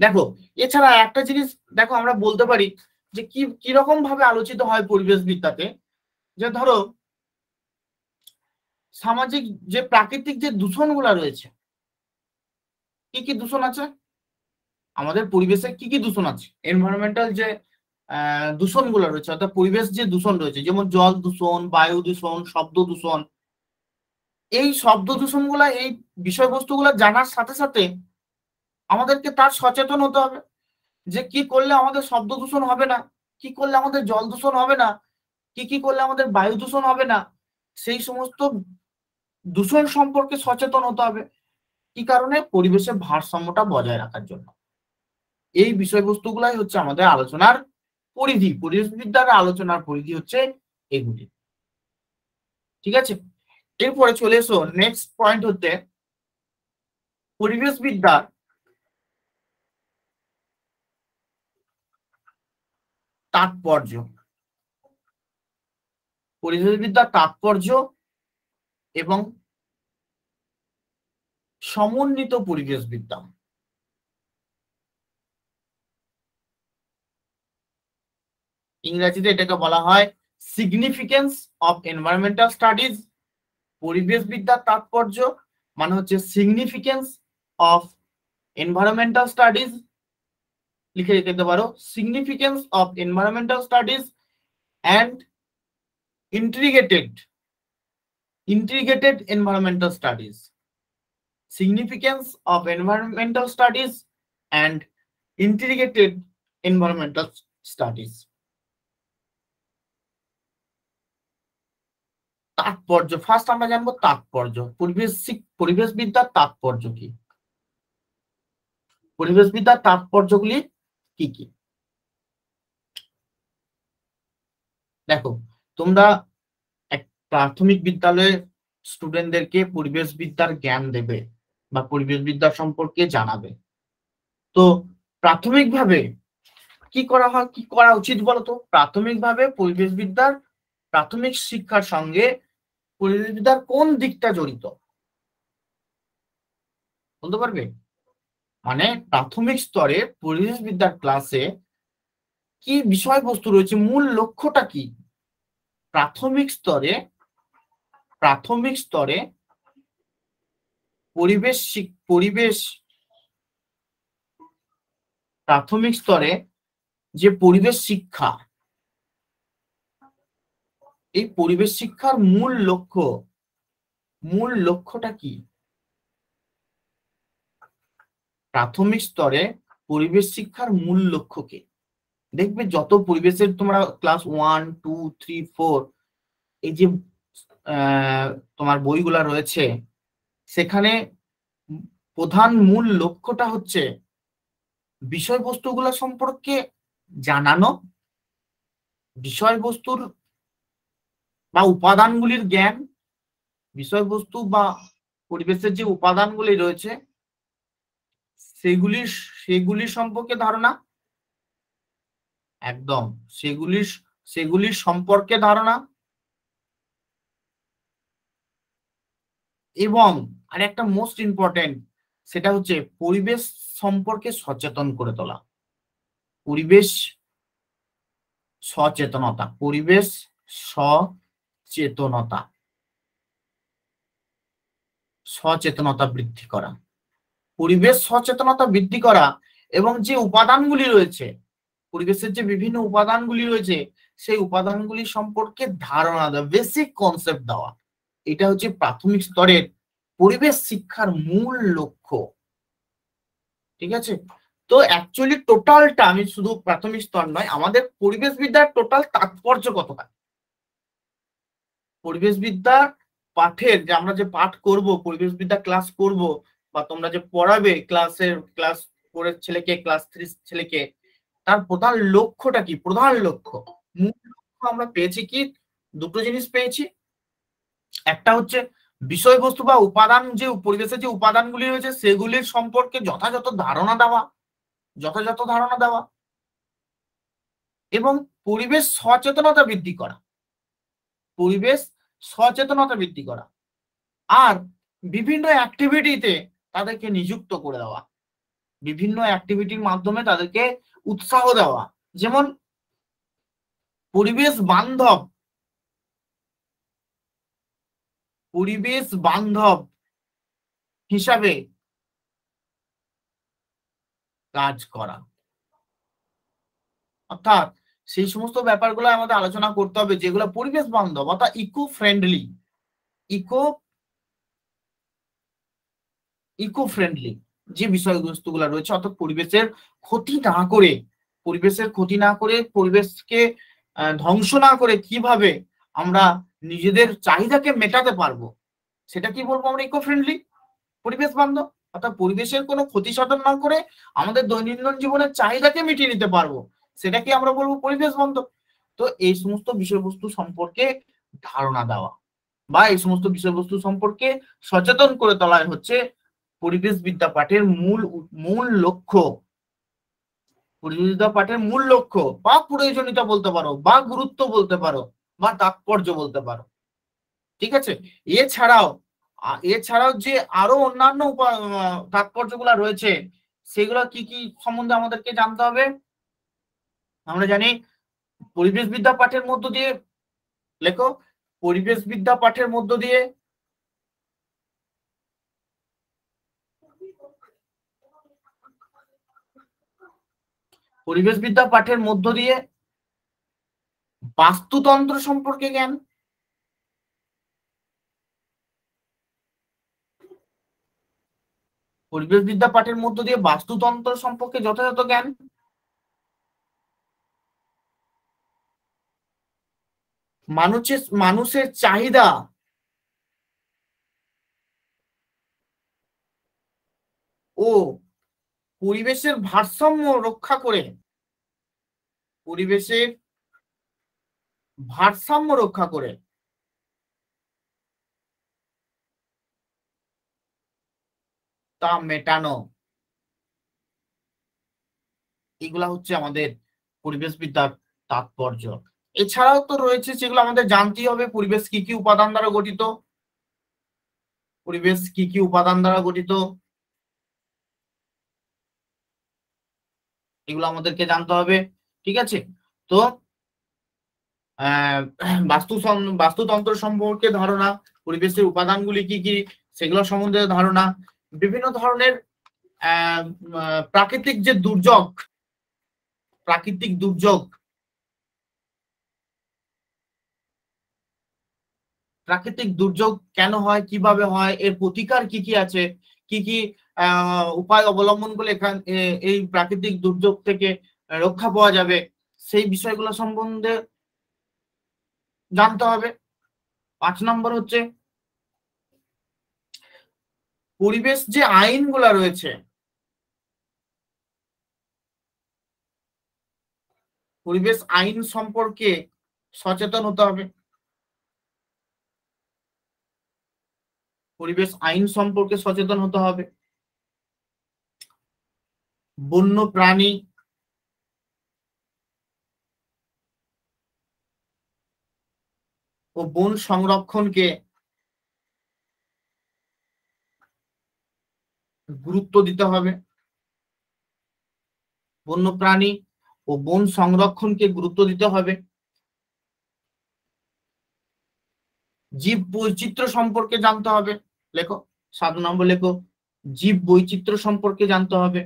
দেখো, এছাড়া একটা জিনিস, দেখো আমরা বলতে পারি যে কি কীরকম ভাবে আলোচিত হয় পরিবেশবিদ্যাতে? যে ধরো সামাজিক যে প্রাকৃতিক যে দূষণগুলা রয়েছে, কি কি দূষণ আছে? আমাদের পরিবেশে কি কি দূষণ আছে? এনভায়রনমেন্টাল যে দূষণগুলো রয়েছে, অর্থাৎ পরিবেশ যে দূষণ রয়েছে, যেমন জল দূষণ, বায়ু দূষণ, শব্দ দূষণ, এই শব্দ দূষণগুলা, এই বিষয়বস্তুগুলো জানার সাথে সাথে আমাদেরকে তার সচেতন হতে হবে যে কি করলে আমাদের শব্দ দূষণ হবে না, কি করলে আমাদের জল দূষণ হবে না, কি কি করলে আমাদের বায়ু দূষণ হবে না, সেই সমস্ত দূষণ সম্পর্কে সচেতন হতে হবে। কি কারণে? পরিবেশের ভারসাম্যটা বজায় রাখার জন্য। এই বিষয়বস্তুগুলাই হচ্ছে আমাদের আলোচনার পরিধি। পরিবেশবিদ্যার আলোচনার পরিধি হচ্ছে এগুলি। ঠিক আছে? এরপরে চলে এসো। নেক্সট পয়েন্ট হচ্ছে পরিবেশবিদ্যার তাৎপর্য। পরিবেশবিদ্যার তাৎপর্য এবং সমন্বিত পরিবেশবিদ্যা ইংরেজিতে এটাকে বলা হয় সিগনিফিকেন্স অফ এনভায়রনমেন্টাল স্টাডিজ পরিবেশবিদ্যার তাৎপর্য মানে হচ্ছে সিগনিফিকেন্স অফ এনভায়রনমেন্টাল স্টাডিজ লিখে দিতে পারো significance of environmental studies and integrated integrated environmental studies significance of environmental studies and integrated environmental studies. তাৎপর্য ফার্স্ট আমরা জানব তাৎপর্য। পরিবেশ পরিবেশবিদ্যার তাৎপর্য কি? পরিবেশবিদ্যার তাৎপর্যগুলি কি কি? দেখো, তোমরা এক প্রাথমিক বিদ্যালয়ে স্টুডেন্টদেরকে পরিবেশবিদ্যার জ্ঞান দেবে। বা পরিবেশবিদ্যা সম্পর্কে জানাবে। তো প্রাথমিকভাবে কি করা হয়, কি করা উচিত বলতো? প্রাথমিকভাবে পরিবেশবিদ্যার প্রাথমিক শিক্ষার সঙ্গে পরিবেশবিদ্যার কোন দিকটা জড়িত? বলতে পারবে? মানে প্রাথমিক স্তরে পরিবেশবিদ্যার ক্লাসে কি বিষয়বস্তু রয়েছে, মূল লক্ষ্যটা কি? প্রাথমিক স্তরে প্রাথমিক স্তরে পরিবেশ পরিবেশ প্রাথমিক স্তরে যে পরিবেশ শিক্ষা, এই পরিবেশ শিক্ষার মূল লক্ষ্য, মূল লক্ষ্যটা কি? প্রাথমিক স্তরে পরিবেশ শিক্ষার মূল লক্ষ্য কি দেখবে যত পরিবেশের তোমরা class one two three four এই যে তোমার বইগুলা রয়েছে সেখানে প্রধান মূল লক্ষ্যটা হচ্ছে বিষয়বস্তুগুলো সম্পর্কে জানানো, বিষয়বস্তুর বা উপাদানগুলির জ্ঞান, বিষয়বস্তু বা পরিবেশের যে উপাদানগুলি রয়েছে, সেগুলির, সেগুলি সম্পর্কে ধারণা, একদম সেগুলি সেগুলির সম্পর্কে ধারণা এবং আর একটা মোস্ট ইম্পর্টেন্ট সেটা হচ্ছে পরিবেশ সম্পর্কে সচেতন করে তোলা। পরিবেশ সচেতনতা পরিবেশ সচেতনতা। সচেতনতা বৃদ্ধি করা। পরিবেশ সচেতনতা বৃদ্ধি করা এবং যে উপাদানগুলি রয়েছে, পরিবেশের যে বিভিন্ন উপাদানগুলি রয়েছে, সেই উপাদানগুলি সম্পর্কে ধারণা দেওয়া বেসিক কনসেপ্ট দেওয়া। এটা হচ্ছে প্রাথমিক স্তরের পরিবেশ শিক্ষার মূল লক্ষ্য। ঠিক আছে? তো অ্যাকচুয়ালি টোটালটা আমি শুধু প্রাথমিক স্তর নয়, আমাদের পরিবেশ বিদ্যার টোটাল তাৎপর্য কতটা? পরিবেশ বিদ্যার পাঠের যে আমরা যে পাঠ করব পরিবেশ বিদ্যা ক্লাস করব, বা তোমরা যে পড়াবে ক্লাসের ক্লাস ফোরের ছেলেকে ক্লাস থ্রি ছেলেকে, তার প্রধান লক্ষ্যটা কি? প্রধান লক্ষ্য। মূল লক্ষ্য আমরা পেয়েছি কি? দুটো জিনিস পেয়েছি। একটা হচ্ছে বিষয়বস্তু বা উপাদান যে পরিবেশের যে উপাদানগুলি রয়েছে, সেগুলির সম্পর্কে যথাযথ ধারণা দেওয়া, যথাযথ ধারণা দেওয়া এবং পরিবেশ সচেতনতা বৃদ্ধি করা, পরিবেশ সচেতনতা বৃদ্ধি করা আর বিভিন্ন অ্যাক্টিভিটিতে তাদেরকে নিযুক্ত করে দেওয়া, বিভিন্ন অ্যাক্টিভিটির মাধ্যমে তাদেরকে উৎসাহ দেওয়া। যেমন পরিবেশ বান্ধব পরিবেশ বান্ধব হিসাবে কাজ করা। অর্থাৎ সেই সমস্ত ব্যাপারগুলো আমাদের আলোচনা করতে হবে, যেগুলো পরিবেশ বান্ধব, অর্থাৎ eco friendly eco eco friendly যে বিষয়বস্তুগুলো রয়েছে, অর্থাৎ পরিবেশের ক্ষতি না করে, পরিবেশের ক্ষতি না করে পরিবেশকে ধ্বংস না করে কীভাবে আমরা নিজেদের চাহিদাকে মেটাতে পারব। সেটা কি বলব আমরা ইকো ফ্রেন্ডলি পরিবেশ বান্ধব? অর্থাৎ পরিবেশের কোনো ক্ষতি সাধন না করে আমাদের দৈনন্দিন জীবনের চাহিদাকে মিটিয়ে নিতে পারব। সেটা কি আমরা বলব পরিবেশ বান্ধব? তো এই সমস্ত বিষয়বস্তু সম্পর্কে ধারণা দেওয়া বা এই সমস্ত বিষয়বস্তু সম্পর্কে সচেতন করে তোলাই হচ্ছে পরিবেশ বিদ্যা পাঠের মূল মূল লক্ষ্য। পরিবেশ বিদ্যা পাঠের মূল লক্ষ্য বা প্রয়োজনীয়তা বলতে পারো বা গুরুত্ব বলতে পারো। বা তাৎপর্য বলতে পারো। ঠিক আছে? এছাড়াও এছাড়াও যে আরও অন্যান্য তাৎপর্যগুলো রয়েছে, সেগুলো কি কি সম্বন্ধে আমাদেরকে জানতে হবে? আমরা জানি পরিবেশ বিদ্যা পাঠের মধ্য দিয়ে, লেখো পরিবেশ বিদ্যা পাঠের মধ্য দিয়ে পরিবেশ বিদ্যা পাঠের মধ্য দিয়ে বাস্তুতন্ত্র সম্পর্কে জ্ঞান? পরিবেশ বিদ্যা পাঠের মধ্য দিয়ে বাস্তুতন্ত্র সম্পর্কে যথাযথ জ্ঞান? মানুষের মানুষের চাহিদা। ও পরিবেশের ভারসাম্য রক্ষা করে। পরিবেশের ভারসাম্য রক্ষা করে। তা মেটানো। এগুলা হচ্ছে আমাদের পরিবেশ বিদ্যার তাৎপর্য। এছাড়াও তো রয়েছে যেগুলো আমাদের জানতেই হবে, পরিবেশ কি কি উপাদান দ্বারা গঠিত? পরিবেশ কি কি উপাদান দ্বারা গঠিত? এগুলো আমাদেরকে জানতে হবে, ঠিক আছে? তো বাস্তু বাস্তুতন্ত্র সম্পর্কে ধারণা, পরিবেশের উপাদানগুলি কি কি, সেগুলো সম্বন্ধে ধারণা, বিভিন্ন ধরনের প্রাকৃতিক যে দুর্যোগ, প্রাকৃতিক দুর্যোগ প্রাকৃতিক দুর্যোগ কেন হয়, কীভাবে হয়, এর প্রতিকার কি কি আছে, কি কি উপায় অবলম্বন করলে এখান এই প্রাকৃতিক দুর্যোগ থেকে রক্ষা পাওয়া যাবে, সেই বিষয়গুলো সম্বন্ধে জানতে হবে। পাঁচ নম্বর হচ্ছে, পরিবেশ যে আইনগুলা রয়েছে, পরিবেশ আইন সম্পর্কে সচেতন হতে হবে। পরিবেশ আইন সম্পর্কে সচেতন হতে হবে। বন্য প্রাণী ও বন সংরক্ষণকে গুরুত্ব দিতে হবে। বন্য প্রাণী ও বন সংরক্ষণকে গুরুত্ব দিতে হবে। জীব বৈচিত্র্য সম্পর্কে জানতে হবে। লেখো, সাত নম্বর লেখো, জীব বৈচিত্র্য সম্পর্কে জানতে হবে।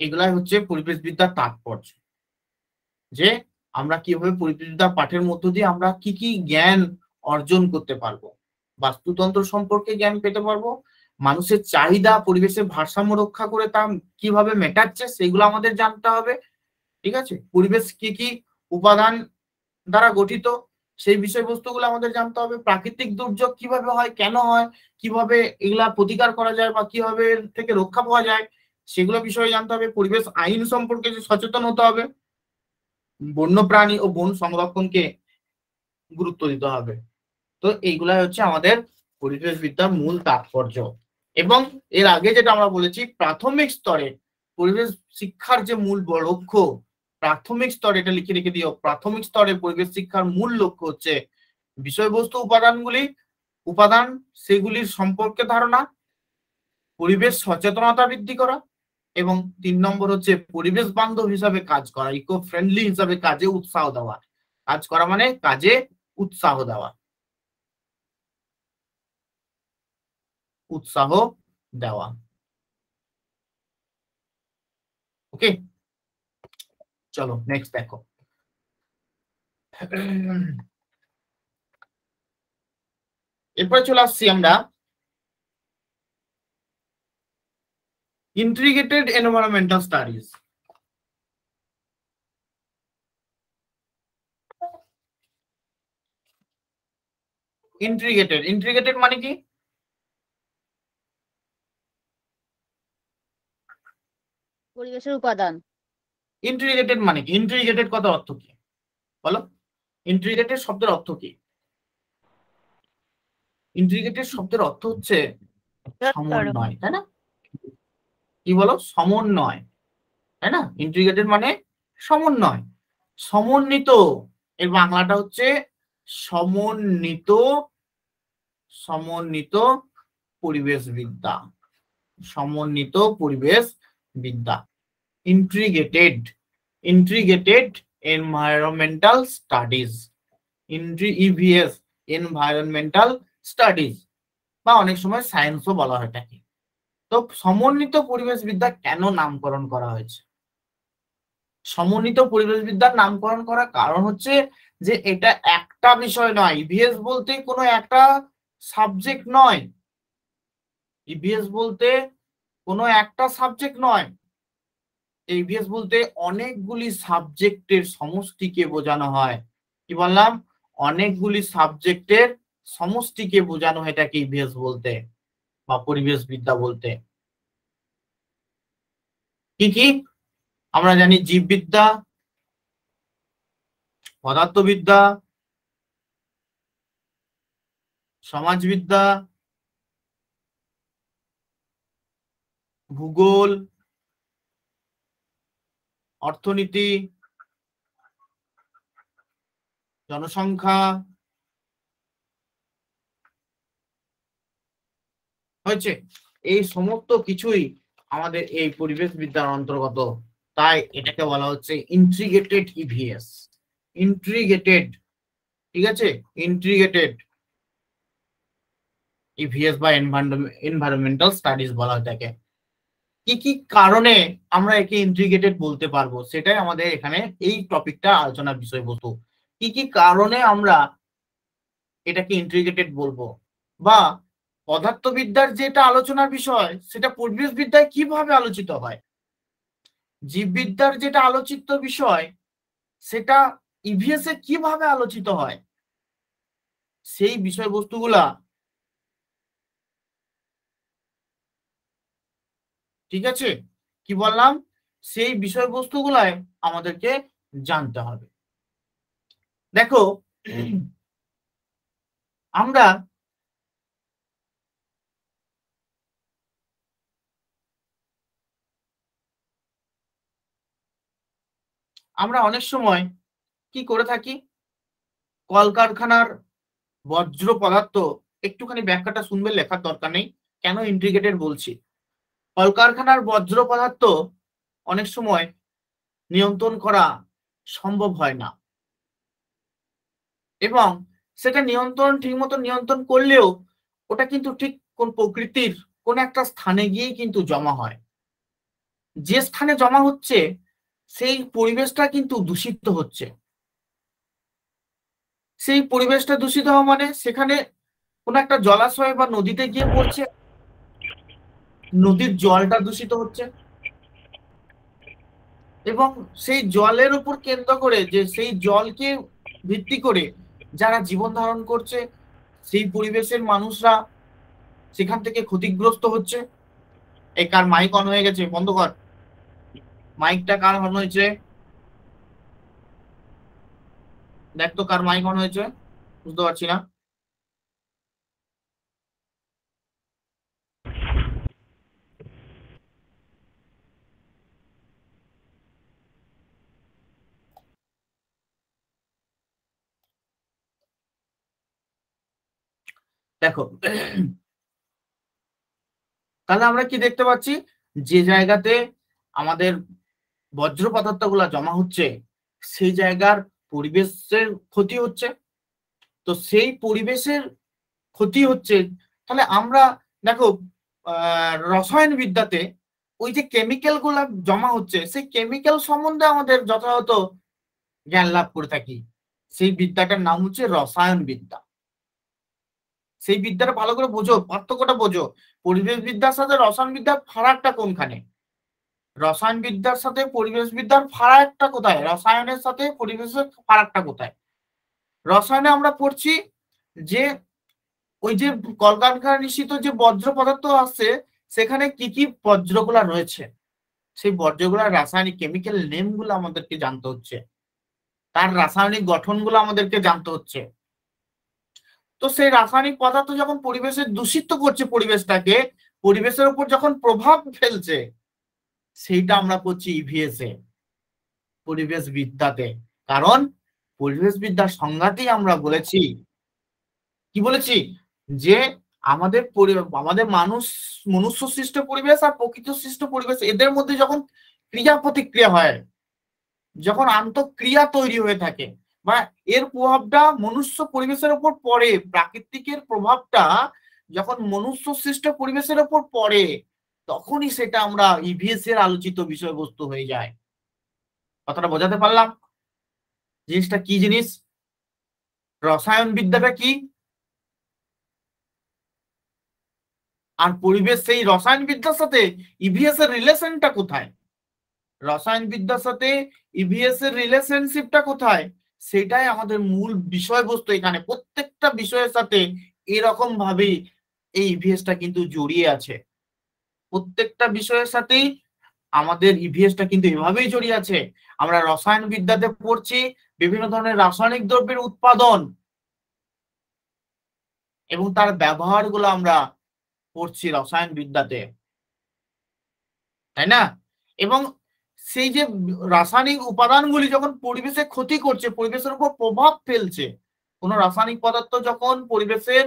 এগুলাই হচ্ছে পরিবেশবিদ্যার তাৎপর্য। যে আমরা কীভাবে পরিবেশবিদ্যা পাঠের মধ্য দিয়ে আমরা কি কি জ্ঞান অর্জন করতে পারব? বাস্তুতন্ত্র সম্পর্কে জ্ঞান পেতে পারব? মানুষের চাহিদা, পরিবেশের ভারসাম্য রক্ষা করে তা কীভাবে মেটাচ্ছে সেগুলো আমাদের জানতে হবে। ঠিক আছে? পরিবেশ কি কি উপাদান দ্বারা গঠিত সেই বিষয়বস্তুগুলো আমাদের জানতে হবে। প্রাকৃতিক দুর্যোগ কীভাবে হয়, কেন হয়, কীভাবে এগুলা প্রতিকার করা যায় বা কীভাবে থেকে রক্ষা পাওয়া যায়, সেগুলো বিষয়ে জানতে হবে। পরিবেশ আইন সম্পর্কে সচেতন হতে হবে। বন্যপ্রাণী ও বন সংরক্ষণকে গুরুত্ব দিতে হবে। তো এইগুলাই হচ্ছে আমাদের পরিবেশ বিদ্যার মূল তাৎপর্য। এবং এর আগে যেটা আমরা বলেছি, প্রাথমিক স্তরে পরিবেশ শিক্ষার যে মূল লক্ষ্য, প্রাথমিক স্তরে এটা লিখে রেখে দিও। প্রাথমিক স্তরে পরিবেশ শিক্ষার মূল লক্ষ্য হচ্ছে বিষয়বস্তু উপাদানগুলি, উপাদান সেগুলির সম্পর্কে ধারণা, পরিবেশ সচেতনতা বৃদ্ধি করা এবং তিন নম্বর হচ্ছে পরিবেশ বান্ধব হিসাবে কাজ করা ইকো ফ্রেন্ডলি হিসাবে কাজে উৎসাহ দেওয়া। কাজ করা মানে কাজে উৎসাহ দেওয়া। উৎসাহ দেওয়া। ওকে? চলো নেক্সট দেখো। এরপরে চলে আসছি আমরা integrated environmental studies. Integrated integrated মানে কি? পরিবেশের উপাদান। ইন্টিগ্রেটেড মানে কি? ইন্টিগ্রেটেড কথা অর্থ কি? বলো। ইন্টিগ্রেটেড শব্দের অর্থ কি? ইন্টিগ্রেটেড শব্দের অর্থ হচ্ছে সমন্বয় তাই না? কি বলো? সমন্বয়। তাই না? ইন্টিগ্রেটেড মানে সমন্বয়। সমন্বিত। এর বাংলাটা হচ্ছে সমন্বিত সমন্বিত পরিবেশ বিদ্যা সমন্বিত পরিবেশ বিদ্যা ইন্টিগ্রেটেড ইন্টিগ্রেটেড এনভায়রনমেন্টাল স্টাডিজ ইন্ট্রি ইভিএস এনভায়রনমেন্টাল স্টাডিজ বা অনেক সময় সায়েন্সও বলা হয় এটাকে। তো সমন্বিত পরিবেশ বিদ্যা কেন নামকরণ করা হয়েছে? সমন্বিত পরিবেশ বিদ্যার নামকরণ করার কারণ হচ্ছে যে এটা একটা বিষয় নয়। ইভিএস বলতে কোনো একটা সাবজেক্ট নয়। ইভিএস বলতে কোনো একটা সাবজেক্ট নয়। ইভিএস বলতে অনেকগুলি সাবজেক্টের সমষ্টিকে বোঝানো হয়। কি বললাম? অনেকগুলি সাবজেক্টের সমষ্টিকে বোঝানো এটাকে ইভিএস বলতে। বা পরিবেশ বিদ্যা বলতে। কি কি? আমরা জানি জীববিদ্যা পদার্থবিদ্যা সমাজবিদ্যা ভূগোল অর্থনীতি জনসংখ্যা হয়েছে। এই সমস্ত কিছুই আমাদের এই পরিবেশ বিদ্যার অন্তর্গত। তাই এটাকে বলা হচ্ছে ইন্ট্রিগেটেড ইভিএস ইন্ট্রিগেটেড ঠিক আছে? ইন্ট্রিগেটেড ইভিএস বা এনভায়রনমেন্টাল স্টাডিজ বলা হয় তাকে। কি কি কারণে আমরা একে ইন্ট্রিগেটেড বলতে পারব? সেটাই আমাদের এখানে এই টপিকটা আলোচনার বিষয়বস্তু। কি কি কারণে আমরা এটাকে ইন্ট্রিগেটেড বলব? বা পদার্থবিদ্যার যেটা আলোচনার বিষয়, সেটা পরিবেশ বিদ্যায় কীভাবে আলোচিত হয়? জীববিদ্যার যেটা আলোচিত বিষয়, সেটা ইভিএস এ কীভাবে আলোচিত হয়? সেই বিষয়বস্তুগুলা ঠিক আছে? কি বললাম? সেই বিষয়বস্তুগুলাই আমাদেরকে জানতে হবে। দেখো, আমরা আমরা অনেক সময় কি করে থাকি? কলকারখানার বজ্র পদার্থ, একটুখানি ব্যাখ্যাটা শুনবে লেখার দরকার নেই, কেন ইন্টিগ্রেটেড বলছি? কলকারখানার বজ্র পদার্থ অনেক সময় নিয়ন্ত্রণ করা সম্ভব হয় না। এবং সেটা নিয়ন্ত্রণ ঠিক মতো নিয়ন্ত্রণ করলেও ওটা কিন্তু ঠিক কোন প্রকৃতির কোন একটা স্থানে গিয়েই কিন্তু জমা হয়। যে স্থানে জমা হচ্ছে সেই পরিবেশটা কিন্তু দূষিত হচ্ছে। সেই পরিবেশটা দূষিত হওয়া মানে সেখানে কোন একটা জলাশয় বা নদীতে গিয়ে পড়ছে, নদীর জলটা দূষিত হচ্ছে। এবং সেই জলের উপর কেন্দ্র করে যে সেই জলকে ভিত্তি করে যারা জীবন ধারণ করছে, সেই পরিবেশের মানুষরা সেখান থেকে ক্ষতিগ্রস্ত হচ্ছে। এই কার মাইক অন হয়ে গেছে, বন্ধ কর। মাইকটা কার অন হয়েছে? দেখ তো কার মাইক অন হয়েছে। বুঝতে পারছি না। দেখো, তাহলে আমরা কি দেখতে পাচ্ছি? যে জায়গাতে আমাদের বজ্র পদার্থগুলা জমা হচ্ছে, সেই জায়গার পরিবেশের ক্ষতি হচ্ছে। তো সেই পরিবেশের ক্ষতি হচ্ছে, তাহলে আমরা দেখো রসায়ন বিদ্যাতে ওই যে কেমিক্যালগুলা জমা হচ্ছে, সেই কেমিক্যাল সম্বন্ধে আমাদের যথাযথ জ্ঞান লাভ করে থাকি। সেই বিদ্যাটার নাম হচ্ছে রসায়ন বিদ্যা সেই বিদ্যাটা ভালো করে বোঝো, পার্থক্যটা বোঝো। পরিবেশ বিদ্যার সাথে রসায়ন বিদ্যার ফারাকটা কোনখানে? রসায়ন বিদ্যার সাথে পরিবেশ বিদ্যার ফারাকটা কোথায়? রসায়নের সাথে পরিবেশের ফারাকটা কোথায়? রসায়নে আমরা পড়ছি যে ওই যে কলকারখানা নিশ্চিত যে বজ্র পদার্থ আছে সেখানে কি কি বজ্রগুলা রয়েছে? সেই বজ্রগুলার রাসায়নিক কেমিক্যাল নেমগুলো আমাদেরকে জানতে হচ্ছে। তার রাসায়নিক গঠনগুলো আমাদেরকে জানতে হচ্ছে। তো সেই রাসায়নিক পদার্থ যখন পরিবেশে দূষিত করছে পরিবেশটাকে, পরিবেশের উপর যখন প্রভাব ফেলছে সেইটা আমরা করছি ইভিএস এ, পরিবেশ বিদ্যাতে। কারণ পরিবেশ বিদ্যার সংজ্ঞাতেই আমরা বলেছি। কি বলেছি? যে আমাদের আমাদের মানুষ মনুষ্য সৃষ্ট পরিবেশ আর প্রকৃত সৃষ্ট পরিবেশ, এদের মধ্যে যখন ক্রিয়া প্রতিক্রিয়া হয়, যখন আন্তঃক্রিয়া তৈরি হয়ে থাকে, বা এর প্রভাবটা মনুষ্য পরিবেশের উপর পড়ে, প্রাকৃতিকের প্রভাবটা যখন মনুষ্য সৃষ্ট পরিবেশের উপর পড়ে তখনই সেটা আমরা ইভিএস এর আলোচিত বিষয়বস্তু হয়ে যায়। কথাটা বোঝাতে পারলাম? জিনিসটা কি জিনিস? রসায়ন বিদ্যাটা কি? আর পরিবেশ সেই রসায়ন বিদ্যার সাথে ইভিএস এর রিলেশনটা কোথায়? রসায়ন বিদ্যার সাথে ইভিএস এর রিলেশনশিপটা কোথায়? সেটাই আমাদের মূল বিষয়বস্তু এখানে। প্রত্যেকটা বিষয়ের সাথে এরকম ভাবেই এই ইভিএসটা কিন্তু জড়িয়ে আছে। প্রত্যেকটা বিষয়ের সাথেই আমাদের ইভিএসটা কিন্তু এভাবেই জড়িয়ে আছে। আমরা রসায়ন বিদ্যাতে পড়ছি, বিভিন্ন ধরনের রাসায়নিক দ্রব্যের উৎপাদন এবং তার ব্যবহারগুলো আমরা পড়ছি রসায়ন বিদ্যাতে। তাই না? এবং সেই যে রাসায়নিক উপাদানগুলি যখন পরিবেশে ক্ষতি করছে, পরিবেশের উপর প্রভাব ফেলছে, কোন রাসায়নিক পদার্থ যখন পরিবেশের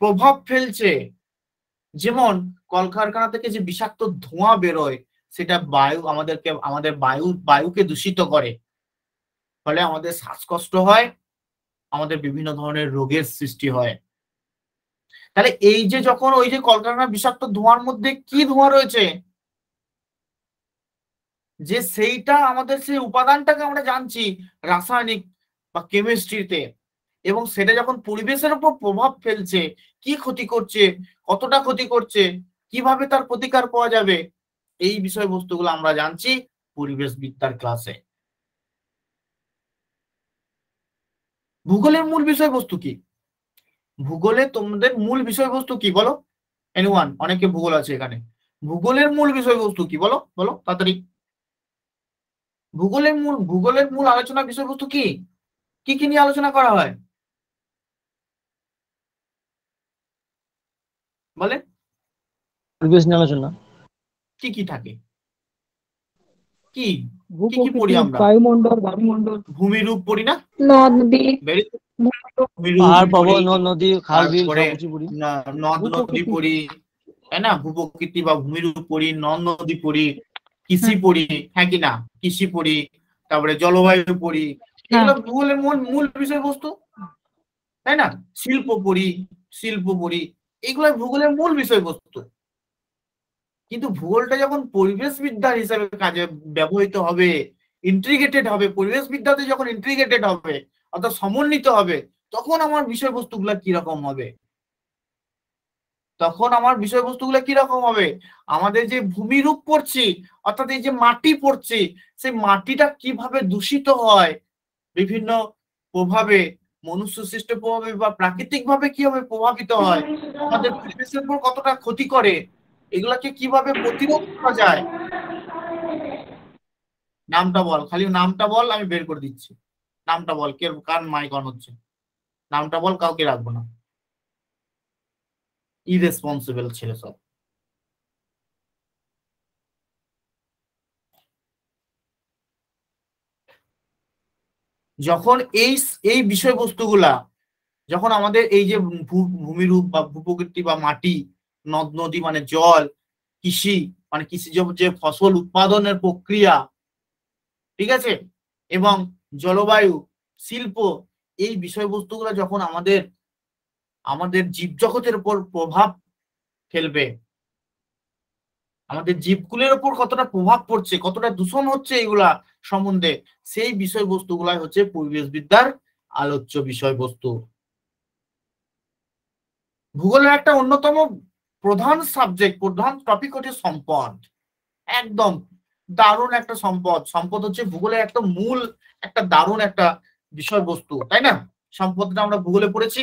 প্রভাব ফেলছে যেমন কলকারখানা থেকে যে বিষাক্ত ধোঁয়া বেরোয়, সেটা বায়ু, আমাদেরকে, আমাদের বায়ু, বায়ুকে দূষিত করে। ফলে আমাদের শ্বাসকষ্ট হয়, আমাদের বিভিন্ন ধরনের রোগের সৃষ্টি হয়। তাহলে এই যে যখন ওই যে কলকারখানা বিষাক্ত ধোঁয়ার মধ্যে কি ধোঁয়া রয়েছে, যে সেইটা আমাদের সেই উপাদানটাকে আমরা জানছি রাসায়নিক বা কেমিস্ট্রিতে এবং সেটা যখন পরিবেশের উপর প্রভাব ফেলছে, কি ক্ষতি করছে, কতটা ক্ষতি করছে, কীভাবে তার প্রতিকার পাওয়া যাবে, এই বিষয়বস্তুগুলো আমরা জানছি পরিবেশ বিদ্যার ক্লাসে ভূগোলের মূল বিষয়বস্তু কি? ভূগোলে তোমাদের মূল বিষয়বস্তু কি বলো? এনিওয়ান অনেকে ভূগোল আছে এখানে। ভূগোলের মূল বিষয়বস্তু কি বলো? বলো, তাড়াতাড়ি। ভূগোলের মূল ভূগোলের মূল আলোচনা বিষয়বস্তু কি? কি কি নিয়ে আলোচনা করা হয়? বলে? পরিবেশ নিয়ে আলোচনা কি কি থাকে? কি? ভূপ্রকৃতি, পড়ি আমরা? বায়ুমণ্ডল বায়ুমণ্ডল। ভূমিরূপ পড়ি না? নদী। Very good. ভূমিরূপ পাহাড় পড়ি, নদী খাল বিল তারপরে সবকিছু পড়ি। ন- নদ নদী পড়ি তাই না? ভূপ্রকৃতি বা ভূমিরূপ পড়ি নদ নদী পড়ি কৃষি পড়ি হ্যাঁ কি না? কৃষি পড়ি তারপরে জলবায়ু পড়ি এগুলো ভূগোলের মূল মূল বিষয়বস্তু তাই না? শিল্প পড়ি শিল্প পড়ি এগুলো ভূগোলের মূল বিষয়বস্তু। কিন্তু ভূগোলটা যখন পরিবেশ বিদ্যার হিসাবে কাজে ব্যবহৃত হবে ইন্টিগ্রেটেড হবে পরিবেশ বিদ্যাতে যখন ইন্টিগ্রেটেড হবে, অর্থাৎ সমন্বিত হবে, তখন আমার বিষয়বস্তুগুলো কীরকম হবে? তখন আমার বিষয়বস্তুগুলো কীরকম হবে? আমাদের যে ভূমিরূপ পড়ছি, অর্থাৎ এই যে মাটি পড়ছি, সেই মাটিটা কীভাবে দূষিত হয়? বিভিন্ন প্রভাবে মনুষ্য সৃষ্ট প্রভাবে বা প্রাকৃতিক ভাবে কীভাবে প্রভাবিত হয়, আমাদের পরিবেশের উপর কতটা ক্ষতি করে, এগুলাকে কীভাবে প্রতিরোধ করা যায়? নামটা বল, খালি নামটা বল, আমি বের করে দিচ্ছি। নামটা বল, কে, কার মাইক অন হচ্ছে? নামটা বল, কাউকে রাখব না। ইরেসপন্সিবল ছেলে সব। যখন এই এই বিষয়বস্তুগুলা, যখন আমাদের এই যে ভূমিরূপ বা ভূপ্রকৃতি বা মাটি, নদ, নদী মানে জল, কৃষি মানে কৃষিজ যে ফসল উৎপাদনের প্রক্রিয়া, ঠিক আছে? এবং জলবায়ু, শিল্প, এই বিষয়বস্তুগুলো যখন আমাদের আমাদের জীবজগতের উপর প্রভাব ফেলবে, আমাদের জীবকুলের উপর কতটা প্রভাব পড়ছে, কতটা দূষণ হচ্ছে এগুলা সম্বন্ধে সেই বিষয়বস্তুগুলাই হচ্ছে পরিবেশ বিদ্যার আলোচ্য বিষয়বস্তু। ভূগোলের একটা অন্যতম প্রধান সাবজেক্ট প্রধান টপিক হচ্ছে সম্পদ। একদম দারুণ একটা সম্পদ। সম্পদ হচ্ছে ভূগোলের একটা মূল, একটা দারুণ একটা বিষয়বস্তু, তাই না? সম্পদটা আমরা ভূগোলে পড়েছি।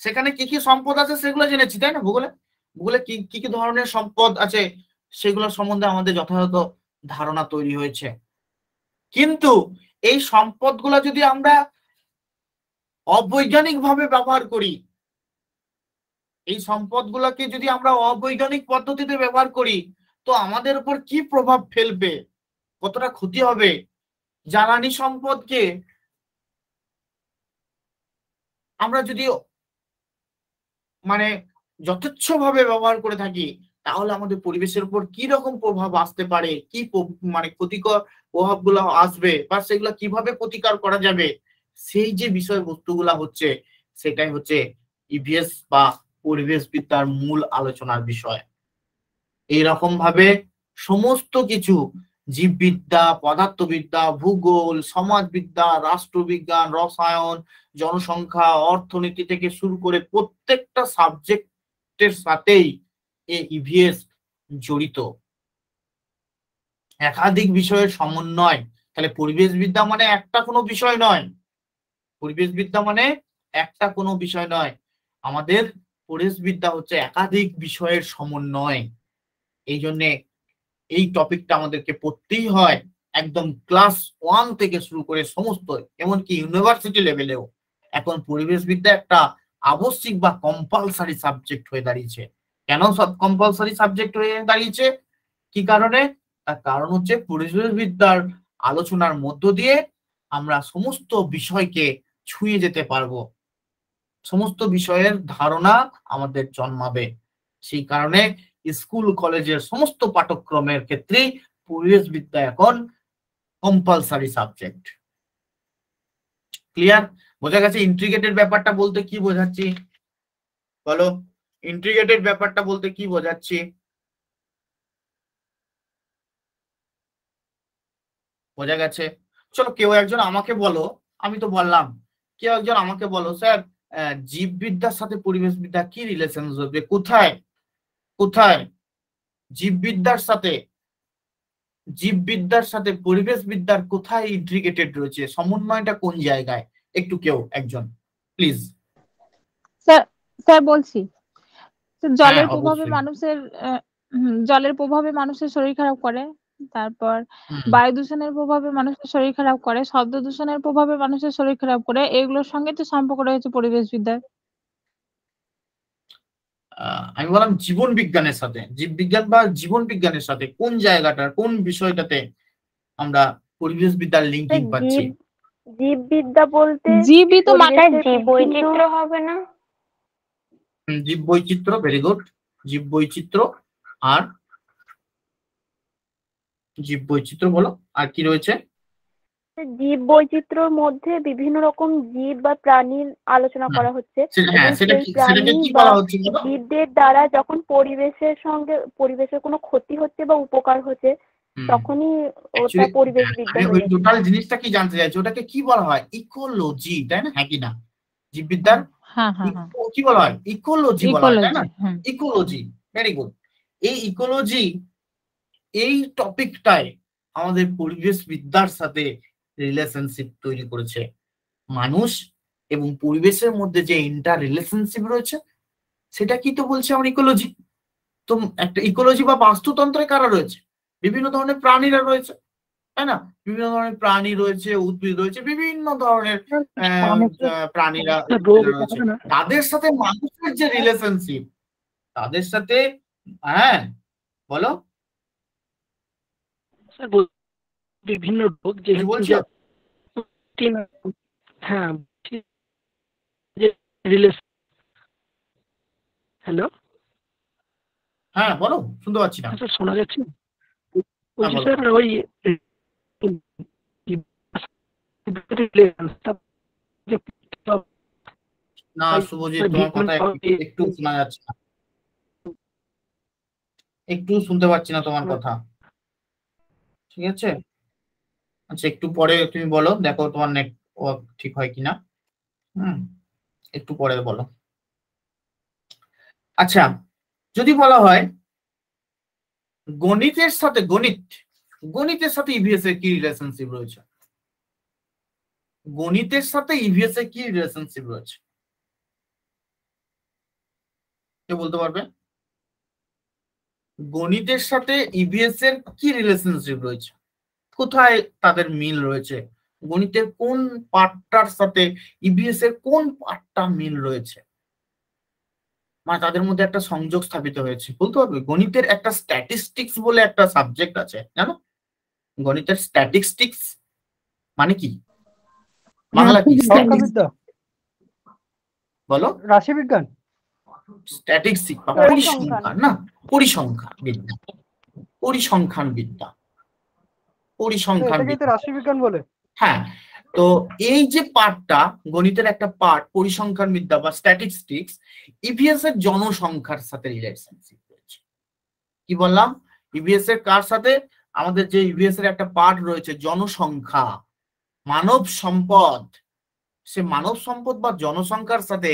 সেখানে কি কি সম্পদ আছে সেগুলো জেনেছি, তাই না ভূগোলে? ভূগোলে কি কি ধরনের সম্পদ আছে সেগুলো সম্বন্ধে আমাদের যথাযথ ধারণা তৈরি হয়েছে। কিন্তু এই সম্পদগুলো যদি আমরা অবৈজ্ঞানিক ভাবে ব্যবহার করি, এই সম্পদগুলোকে যদি আমরা অবৈজ্ঞানিক পদ্ধতিতে ব্যবহার করি, তো আমাদের উপর কি প্রভাব ফেলবে? কতটা ক্ষতি হবে? জ্বালানি সম্পদকে আমরা যদি মানে যথেচ্ছভাবে ব্যবহার করে থাকি তাহলে আমাদের পরিবেশের উপর কি রকম প্রভাব আসতে পারে? কি মানে ক্ষতিকর প্রভাবগুলো আসবে? বা সেগুলো কীভাবে প্রতিকার করা যাবে? সেই যে বিষয়বস্তুগুলা হচ্ছে, সেটাই হচ্ছে ইভিএস বা পরিবেশ বিদ্যার মূল আলোচনার বিষয়। এইরকম ভাবে সমস্ত কিছু, জীববিদ্যা, পদার্থবিদ্যা, ভূগোল, সমাজবিদ্যা, রাষ্ট্রবিজ্ঞান, রসায়ন, জনসংখ্যা, অর্থনীতি থেকে শুরু করে প্রত্যেকটা সাবজেক্টের সাথেই এই ইভিএস জড়িত। একাধিক বিষয়ের সমন্বয়। তাহলে পরিবেশ বিদ্যা মানে একটা কোনো বিষয় নয়। পরিবেশ বিদ্যা মানে একটা কোনো বিষয় নয়। আমাদের পরিবেশ বিদ্যা হচ্ছে একাধিক বিষয়ের সমন্বয়। এই জন্যে এই টপিকটা আমাদেরকে পড়তেই হয়। একদম ক্লাস ওয়ান থেকে শুরু করে সমস্ত, এমনকি ইউনিভার্সিটি লেভেলেও। এখন পরিবেশ বিদ্যা একটা আবশ্যিক বা কম্পালসারি সাবজেক্ট হয়ে দাঁড়িয়েছে। কেন সব কম্পালসারি সাবজেক্ট হয়ে দাঁড়িয়েছে? কি কারণে? তার কারণ হচ্ছে পরিবেশবিদ্যার আলোচনার মধ্য দিয়ে আমরা সমস্ত বিষয়কে ছুঁয়ে যেতে পারব। সমস্ত বিষয়ের ধারণা আমাদের জন্মাবে। সেই কারণে স্কুল, কলেজের সমস্ত পাঠ্যক্রমের ক্ষেত্রেই পরিবেশবিদ্যা এখন কম্পালসারি সাবজেক্ট ক্লিয়ার বোঝা গেছে? ইন্ট্রিগেটেড ব্যাপারটা বলতে কি বোঝাচ্ছি? বলো। ইন্ট্রিগেটেড ব্যাপারটা বলতে কি বোঝাচ্ছি? বোঝা গেছে? চলো কেউ একজন আমাকে বলো, আমি তো বললাম। কেউ একজন আমাকে বলো, স্যার জীববিদ্যার সাথে পরিবেশ বিদ্যা কি রিলেশন হবে কোথায়? কোথায়? জীববিদ্যার সাথে জীববিদ্যার সাথে পরিবেশ বিদ্যার কোথায় ইন্ট্রিগেটেড রয়েছে? সমন্বয়টা কোন জায়গায়? একটু কেউ, একজন প্লিজ স্যার স্যার বলছি জলের হ্যাঁ, প্রভাবে মানুষের জলের প্রভাবে মানুষের শরীর খারাপ করে। তারপর বায়ু দূষণের প্রভাবে মানুষের শরীর খারাপ করে শব্দ দূষণের প্রভাবে মানুষের শরীর খারাপ করে এগুলোর সঙ্গে তো সম্পর্ক রয়েছে পরিবেশ বিদ্যার আমি বললাম জীবন বিজ্ঞানের সাথে জীববিজ্ঞান বা জীবন বিজ্ঞানের সাথে কোন জায়গাটা কোন বিষয়টাতে আমরা পরিবেশ বিদ্যার লিঙ্কিং পাচ্ছি? জীব জীববিদ্যা বলতে জীবই তো জীব বৈচিত্র্য হবে না? জীব বৈচিত্র্য ভেরি গুড জীব বৈচিত্র্য আর জীব বৈচিত্র্য বলো আর কি রয়েছে? জীব বৈচিত্র্যর মধ্যে বিভিন্ন রকম জীব বা প্রাণীর আলোচনা করা হচ্ছে। হ্যাঁ এবং সেটা সেই কি সেটাকে প্রাণী কি বা বলা হচ্ছে বলো? জীবদের দ্বারা যখন পরিবেশের সঙ্গে পরিবেশের কোনো ক্ষতি হচ্ছে বা উপকার হচ্ছে তখনই ওটা পরিবেশ হ্যাঁ, ওই টোটাল জিনিসটা কি জানতে চাইছি? ওটাকে কি বলা হয়? ইকোলজি তাই না? হ্যাঁ কি না? জীববিদ্যার হ্যাঁ হ্যাঁ হ্যাঁ কি বলা হয়? ইকোলজি বলা হয় না? ইকোলজি হ্যাঁ ইকোলজি ভেরি গুড এই ইকোলজি এই টপিকটায় আমাদের পরিবেশ বিদ্যার সাথে রিলেশনশিপ তৈরি করেছে মানুষ এবং পরিবেশের মধ্যে যে ইন্টার রিলেশনশিপ রয়েছে সেটা কি তো বলছে আমার ইকোলজি তো একটা ইকোলজি বা বাস্তুতন্ত্রে কারা রয়েছে? বিভিন্ন ধরনের প্রাণীরা রয়েছে। তাই না? বিভিন্ন ধরনের প্রাণী রয়েছে উদ্ভিদ রয়েছে বিভিন্ন ধরনের আহ, প্রাণীরা রয়েছে। তাদের সাথে মানুষের যে রিলেশনশিপ তাদের সাথে হ্যাঁ বলো। বিভিন্ন রোগ কি যেহেতু যে- হ্যাঁ বলছি হ্যালো? হ্যাঁ বলো শুনতে পাচ্ছি না। শোনা যাচ্ছে? হ্যাঁ, ওই না, শুভজিৎ, তোমার কথা একটু- শোনা যাচ্ছে না। একটু শুনতে পাচ্ছি না তোমার কথা। ঠিক আছে? আচ্ছা একটু পরে তুমি বলো, দেখো তোমার নেটওয়ার্ক ঠিক হয় কিনা। হুম, একটু পরে বলো। আচ্ছা যদি বলা হয়, গণিতের সাথে, গণিত, গণিতের সাথে ইভিএস এর কি রিলেশনশিপ রয়েছে? গণিতের সাথে ইভিএস এর কি রিলেশনশিপ রয়েছে? কে বলতে পারবে? গণিতের সাথে ইভিএস এর কি রিলেশনশিপ রয়েছে? কোথায় তাদের মিল রয়েছে? গণিতের কোন পার্টটার সাথে ইভিএস এর কোন পার্টটা মিল রয়েছে? মানে তাদের মধ্যে একটা সংযোগ স্থাপিত হয়েছে। বলতে পারবে? গণিতের একটা স্ট্যাটিস্টিক্স বলে একটা সাবজেক্ট আছে, জানো? গণিতের স্ট্যাটিস্টিক্স মানে কি? বাংলা কি? সংখ্যাবিদ্যা বলো রাশিবিজ্ঞান পরিসংখ্যান। না? পরিসংখ্যান বিদ্যা। পরিসংখ্যান বিদ্যা। পরিসংখ্যান রাশিবিজ্ঞান বলে। হ্যাঁ তো এই যে পার্টটা গণিতের একটা পার্ট পরিসংখ্যান বিদ্যা বা স্ট্যাটিস্টিক্স ইভিএস এর জনসংখ্যার সাথে রিলেশনশিপ রয়েছে। কি বললাম? ইভিএস এর কার সাথে? আমাদের যে ইভিএস এর একটা পার্ট রয়েছে জনসংখ্যা। মানব সম্পদ, সে মানব সম্পদ বা জনসংখ্যার সাথে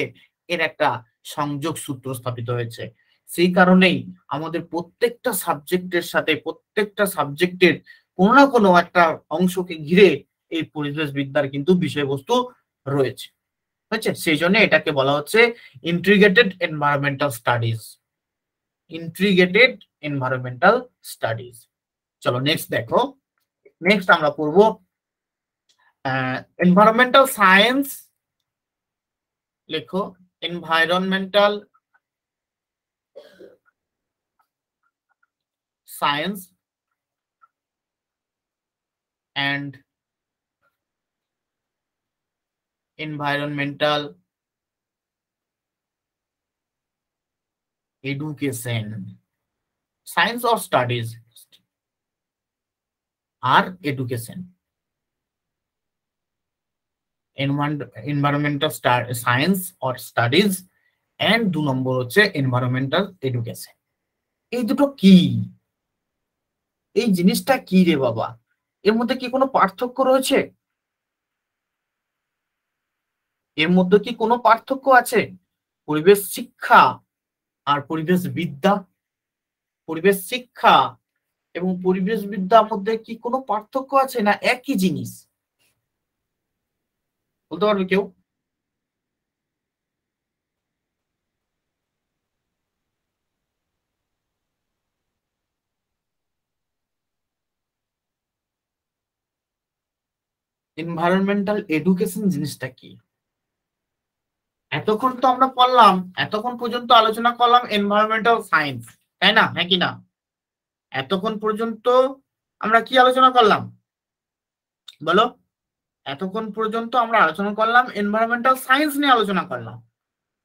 এর একটা সংযোগ সূত্র স্থাপিত হয়েছে। সেই কারণেই আমাদের প্রত্যেকটা সাবজেক্টের সাথে, প্রত্যেকটা সাবজেক্টের কোনো না কোনো একটা অংশকে ঘিরে এই পরিবেশ বিদ্যার কিন্তু বিষয়বস্তু রয়েছে। হয়েছে? সেই জন্য এটাকে বলা হচ্ছে integrated environmental studies integrated environmental studies চলো নেক্সট দেখো। নেক্সট আমরা পড়ব এনভায়রনমেন্টাল সায়েন্স লেখো environmental science and environmental education science or studies are education Star- science or studies and দু নম্বর হচ্ছে environmental এডুকেশন এই দুটো কি? এই জিনিসটা কি রে বাবা? এর মধ্যে কি কোনো পার্থক্য রয়েছে? এর মধ্যে কি কোনো পার্থক্য আছে? পরিবেশ শিক্ষা আর পরিবেশ বিদ্যা। পরিবেশ শিক্ষা এবং পরিবেশ বিদ্যার মধ্যে কি কোনো পার্থক্য আছে না একই জিনিস? বলতে পারবে কেউ এনভায়রনমেন্টাল এডুকেশন জিনিসটা কি? এতক্ষণ তো আমরা পড়লাম এতক্ষণ পর্যন্ত আলোচনা করলাম এনভায়রনমেন্টাল সায়েন্স তাই না? হ্যাঁ কি না? এতক্ষণ পর্যন্ত আমরা কি আলোচনা করলাম? বলো। এতক্ষণ পর্যন্ত আমরা আলোচনা করলাম এনভায়রনমেন্টাল সায়েন্স নিয়ে আলোচনা করলাম।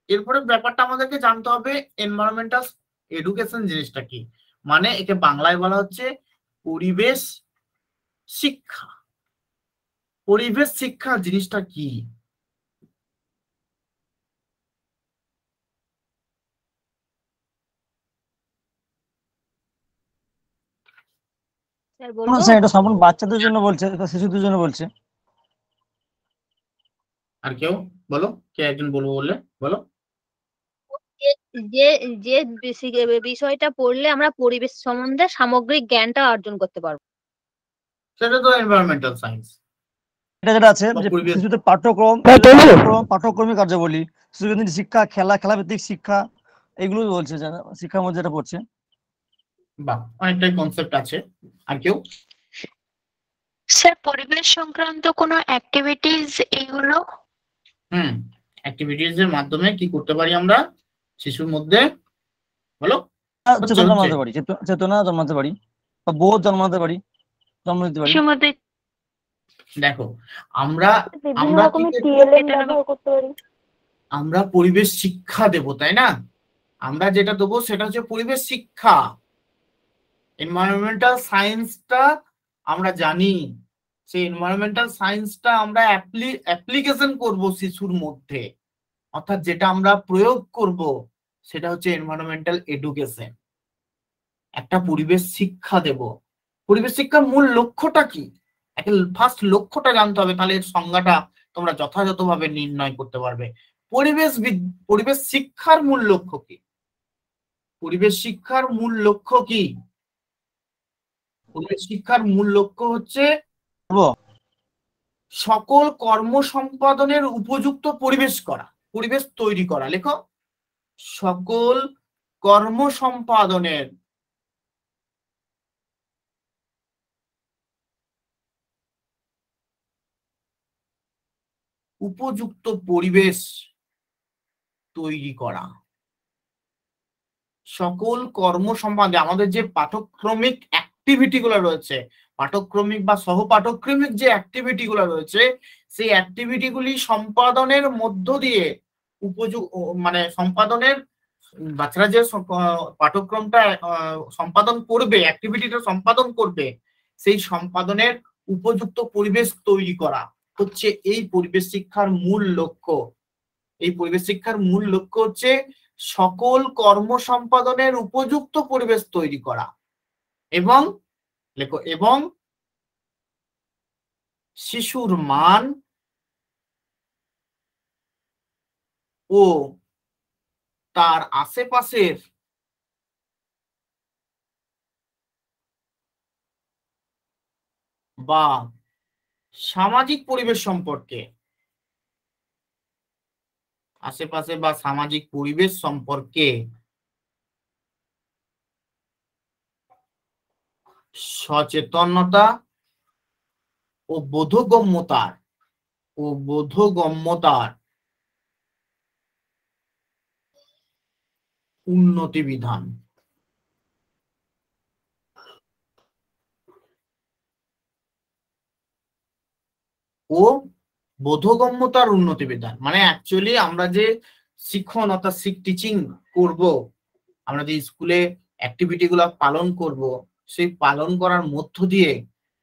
এরপরে ব্যাপারটা আমাদেরকে জানতে হবে এনভায়রনমেন্টাল এডুকেশন জিনিসটা কি? মানে একে বাংলায় বলা হচ্ছে পরিবেশ শিক্ষা। পরিবেশ শিক্ষা জিনিসটা কি? এটা বাচ্চাদের জন্য বলছে শিশুদের জন্য বলছে। আর কেউ? বলো কে একজন বলব বললে? বলো। যে যে বিষয়টা পড়লে আমরা পরিবেশ সম্বন্ধে সামগ্রিক জ্ঞানটা অর্জন করতে পারব। সেটা তো এনভায়রনমেন্টাল সায়েন্স এটা যেটা আছে পরিবেশ- শিশুদের পাঠ্যক্রম হ্যাঁ। পাঠ্যক্রম কার্যাবলী শিশুকেন্দ্রিক শিক্ষা খেলা খেলাভিত্তিক শিক্ষা এগুলো বলছে যারা শিক্ষার মধ্যে যেটা পড়ছে। বাহ অনেকটাই কনসেপ্ট আছে। আর কেউ? স্যার পরিবেশ সংক্রান্ত কোনো অ্যাক্টিভিটিস এগুলো হুম অ্যাক্টিভিটিজ এর মাধ্যমে কি করতে পারি আমরা? শিশুর মধ্যে বলো? চেতনা জন্মাতে পারি চেতনা জন্মাতে পারি বা বোধ জন্মাতে পারি জন্ম দিতে পারি। দেখো আমরা আমরা আমরা পরিবেশ শিক্ষা দেব তাই না? আমরা যেটা দেবো সেটা হচ্ছে পরিবেশ শিক্ষা। এনভায়রনমেন্টাল সায়েন্সটা আমরা জানি। সেই এনভায়রনমেন্টাল সায়েন্সটা আমরা অ্যাপ্লিকেশন করব শিশুর মধ্যে। অর্থাৎ যেটা আমরা প্রয়োগ করব, সেটা হচ্ছে এনভায়রনমেন্টাল এডুকেশন একটা পরিবেশ শিক্ষা দেব। পরিবেশ শিক্ষার মূল লক্ষ্যটা কি? ফার্স্ট লক্ষ্যটা জানতে হবে, তাহলে এর সংজ্ঞাটা তোমরা যথাযথভাবে নির্ণয় করতে পারবে। পরিবেশ পরিবেশ শিক্ষার মূল লক্ষ্য কি? পরিবেশ শিক্ষার মূল লক্ষ্য কি? পরিবেশ শিক্ষার মূল লক্ষ্য হচ্ছে? সকল কর্ম সম্পাদনের উপযুক্ত পরিবেশ করা, পরিবেশ তৈরি করা। লেখো, সকল কর্ম সম্পাদনের উপযুক্ত পরিবেশ তৈরি করা। সকল কর্ম সম্বন্ধে আমাদের যে পাঠক্রমিক অ্যাক্টিভিটি গুলো রয়েছে পাঠক্রমিক বা সহ পাঠক্রমিক যে অ্যাক্টিভিটি গুলো রয়েছে, সেই অ্যাক্টিভিটি গুলি সম্পাদনের মধ্য দিয়ে উপযুক্ত মানে সম্পাদনের, বাচ্চারা যে পাঠক্রমটা সম্পাদন করবে অ্যাক্টিভিটিটা সম্পাদন করবে, সেই সম্পাদনের উপযুক্ত পরিবেশ তৈরি করা হচ্ছে এই পরিবেশ শিক্ষার মূল লক্ষ্য। এই পরিবেশ শিক্ষার মূল লক্ষ্য হচ্ছে সকল কর্ম সম্পাদনের উপযুক্ত পরিবেশ তৈরি করা এবং লেখো, এবং শিশুর মান ও তার আশেপাশের বা সামাজিক পরিবেশ সম্পর্কে, আশেপাশে বা সামাজিক পরিবেশ সম্পর্কে সচেতনতা ও বোধগম্যতার ও বোধগম্যতার উন্নতি বিধান। ও বোধগম্যতার উন্নতি বিধান। মানে অ্যাকচুয়ালি আমরা যে শিক্ষণ অর্থাৎ টিচিং করব, আমরা যে স্কুলে অ্যাক্টিভিটি গুলো পালন করব সেই পালন করার মধ্য দিয়ে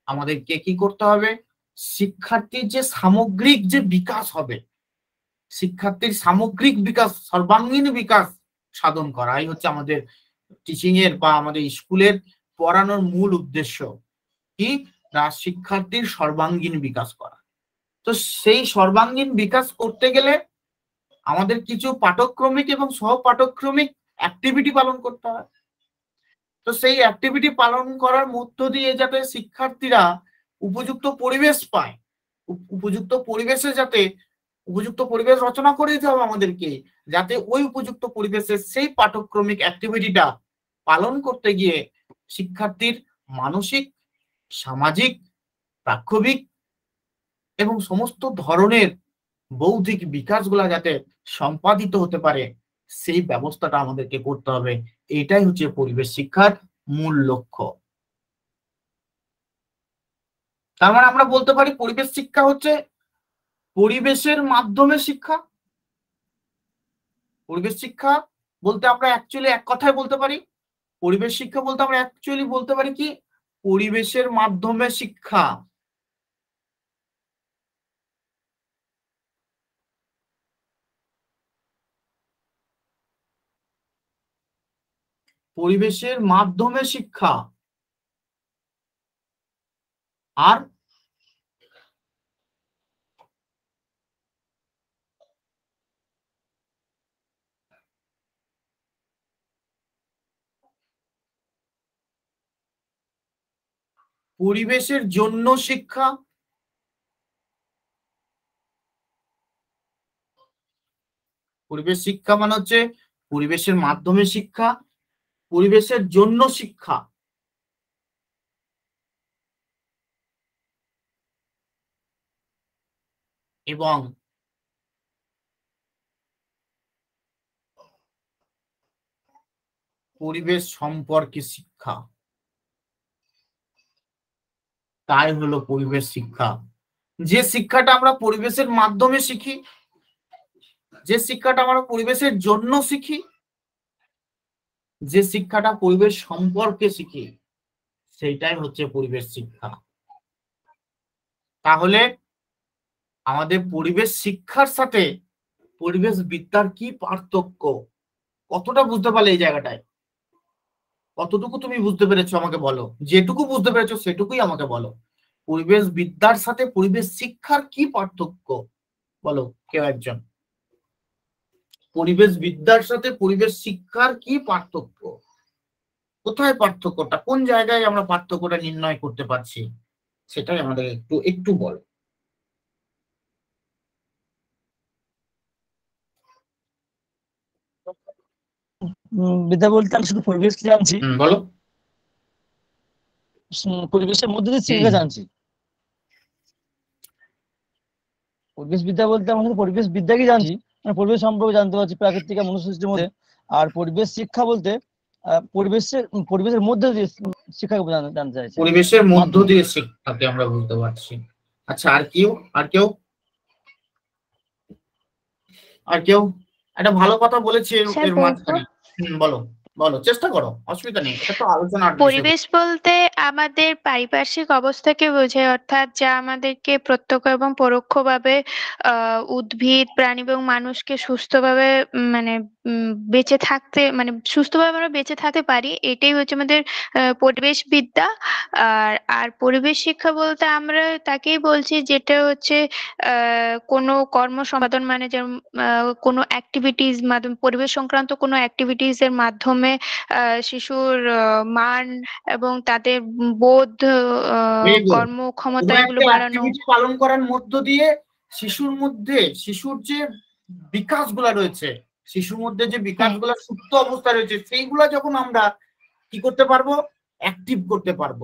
আমাদেরকে কি করতে হবে? শিক্ষার্থীর যে সামগ্রিক যে বিকাশ হবে, শিক্ষার্থীর সামগ্রিক বিকাশ, সর্বাঙ্গীন বিকাশ সাধন করা, এই হচ্ছে আমাদের টিচিং এর বা আমাদের স্কুলের পড়ানোর মূল উদ্দেশ্য। কি? না শিক্ষার্থীর সর্বাঙ্গীন বিকাশ করা। তো সেই সর্বাঙ্গীন বিকাশ করতে গেলে আমাদের কিছু পাঠক্রমিক এবং সহ পাঠক্রমিক অ্যাক্টিভিটি পালন করতে হয়। তো সেই অ্যাক্টিভিটি পালন করার মধ্য দিয়ে যাতে শিক্ষার্থীরা উপযুক্ত পরিবেশ পায়, উপ- উপযুক্ত পরিবেশে যাতে, উপযুক্ত পরিবেশ রচনা করে দিতে হবে আমাদেরকে, যাতে ওই উপযুক্ত পরিবেশে সেই পাঠক্রমিক অ্যাক্টিভিটিটা পালন করতে গিয়ে শিক্ষার্থীর মানসিক, সামাজিক প্রাক্ষবিক এবং সমস্ত ধরনের বৌদ্ধিক বিকাশগুলা যাতে সম্পাদিত হতে পারে। সেই ব্যবস্থাটা আমাদেরকে করতে হবে। এটাই হচ্ছে পরিবেশ শিক্ষার মূল লক্ষ্য। তার মানে আমরা বলতে পারি পরিবেশ শিক্ষা হচ্ছে পরিবেশের মাধ্যমে শিক্ষা। পরিবেশ শিক্ষা বলতে আমরা অ্যাকচুয়ালি এক কথায় বলতে পারি। পরিবেশ শিক্ষা বলতে আমরা অ্যাকচুয়ালি বলতে পারি কি? পরিবেশের মাধ্যমে শিক্ষা। পরিবেশের মাধ্যমে শিক্ষা। আর পরিবেশের জন্য শিক্ষা। পরিবেশ শিক্ষা মানে হচ্ছে পরিবেশের মাধ্যমে শিক্ষা। পরিবেশের জন্য শিক্ষা। এবং পরিবেশ সম্পর্কে শিক্ষা। তাই হলো পরিবেশ শিক্ষা। যে শিক্ষাটা আমরা পরিবেশের মাধ্যমে শিখি, যে শিক্ষাটা আমরা পরিবেশের জন্য শিখি যে শিক্ষাটা পরিবেশ সম্পর্কে শিখি, সেইটাই হচ্ছে পরিবেশ শিক্ষা। তাহলে আমাদের পরিবেশ শিক্ষার সাথে পরিবেশ বিদ্যার কি পার্থক্য? কতটা বুঝতে পারলে এই জায়গাটায়? কতটুকু তুমি বুঝতে পেরেছ আমাকে বলো? যেটুকু বুঝতে পেরেছ সেটুকুই আমাকে বলো। পরিবেশ বিদ্যার সাথে পরিবেশ শিক্ষার কি পার্থক্য? বলো কেউ একজন। পরিবেশ বিদ্যার সাথে পরিবেশ শিক্ষার কি পার্থক্য? কোথায় পার্থক্যটা? কোন জায়গায় আমরা পার্থক্যটা নির্ণয় করতে পারছি? সেটাই আমাদের একটু একটু বল। বিদ্যা বলতে আমি শুধু পরিবেশকে জানছি। বলো। পরিবেশের মধ্যে দিয়ে শিক্ষা জানছি। পরিবেশ বিদ্যা বলতে আমরা পরিবেশ বিদ্যাকে জানছি। পরিবেশ সম্পর্কে জানতে পারছি প্রাকৃতিক আর মনুষ্যের সৃষ্টির মধ্যে। আর পরিবেশ শিক্ষা বলতে পরিবেশের পরিবেশের মধ্যে দিয়ে শিক্ষাকে জানতে চাইছি। পরিবেশের মধ্য দিয়ে শিক্ষাকে আমরা বলতে পারছি। আচ্ছা আর কেউ আর কেউ? আর কেউ? একটা ভালো কথা বলেছি এর মাঝখানে। হুম, বলো। বলো, চেষ্টা করো, অসুবিধা নেই তো পরিবেশ বলতে আমাদের পারিপার্শ্বিক অবস্থাকে বোঝায়, অর্থাৎ যা আমাদেরকে প্রত্যক্ষ এবং পরোক্ষভাবে উদ্ভিদ, প্রাণী এবং মানুষকে সুস্থভাবে মানে বেঁচে থাকতে মানে সুস্থভাবে আমরা বেঁচে থাকতে পারি, এটাই হচ্ছে আমাদের পরিবেশ বিদ্যা আর আর পরিবেশ শিক্ষা বলতে আমরা তাকেই বলছি যেটা হচ্ছে কোনো কর্ম সম্পাদন মানে যেমন কোনো অ্যাক্টিভিটিস মাধ্যমে, পরিবেশ সংক্রান্ত কোনো অ্যাক্টিভিটিস এর মাধ্যমে আহ, শিশুর আহ, মান এবং তাদের বোধ. কর্মক্ষমতা এগুলো বাড়ানো। পালন করার মধ্য দিয়ে শিশুর মধ্যে শিশুর যে বিকাশগুলা রয়েছে শিশুর মধ্যে যে বিকাশগুলা সুপ্ত অবস্থা রয়েছে সেইগুলা যখন আমরা কি করতে পারব? অ্যাক্টিভ করতে পারব।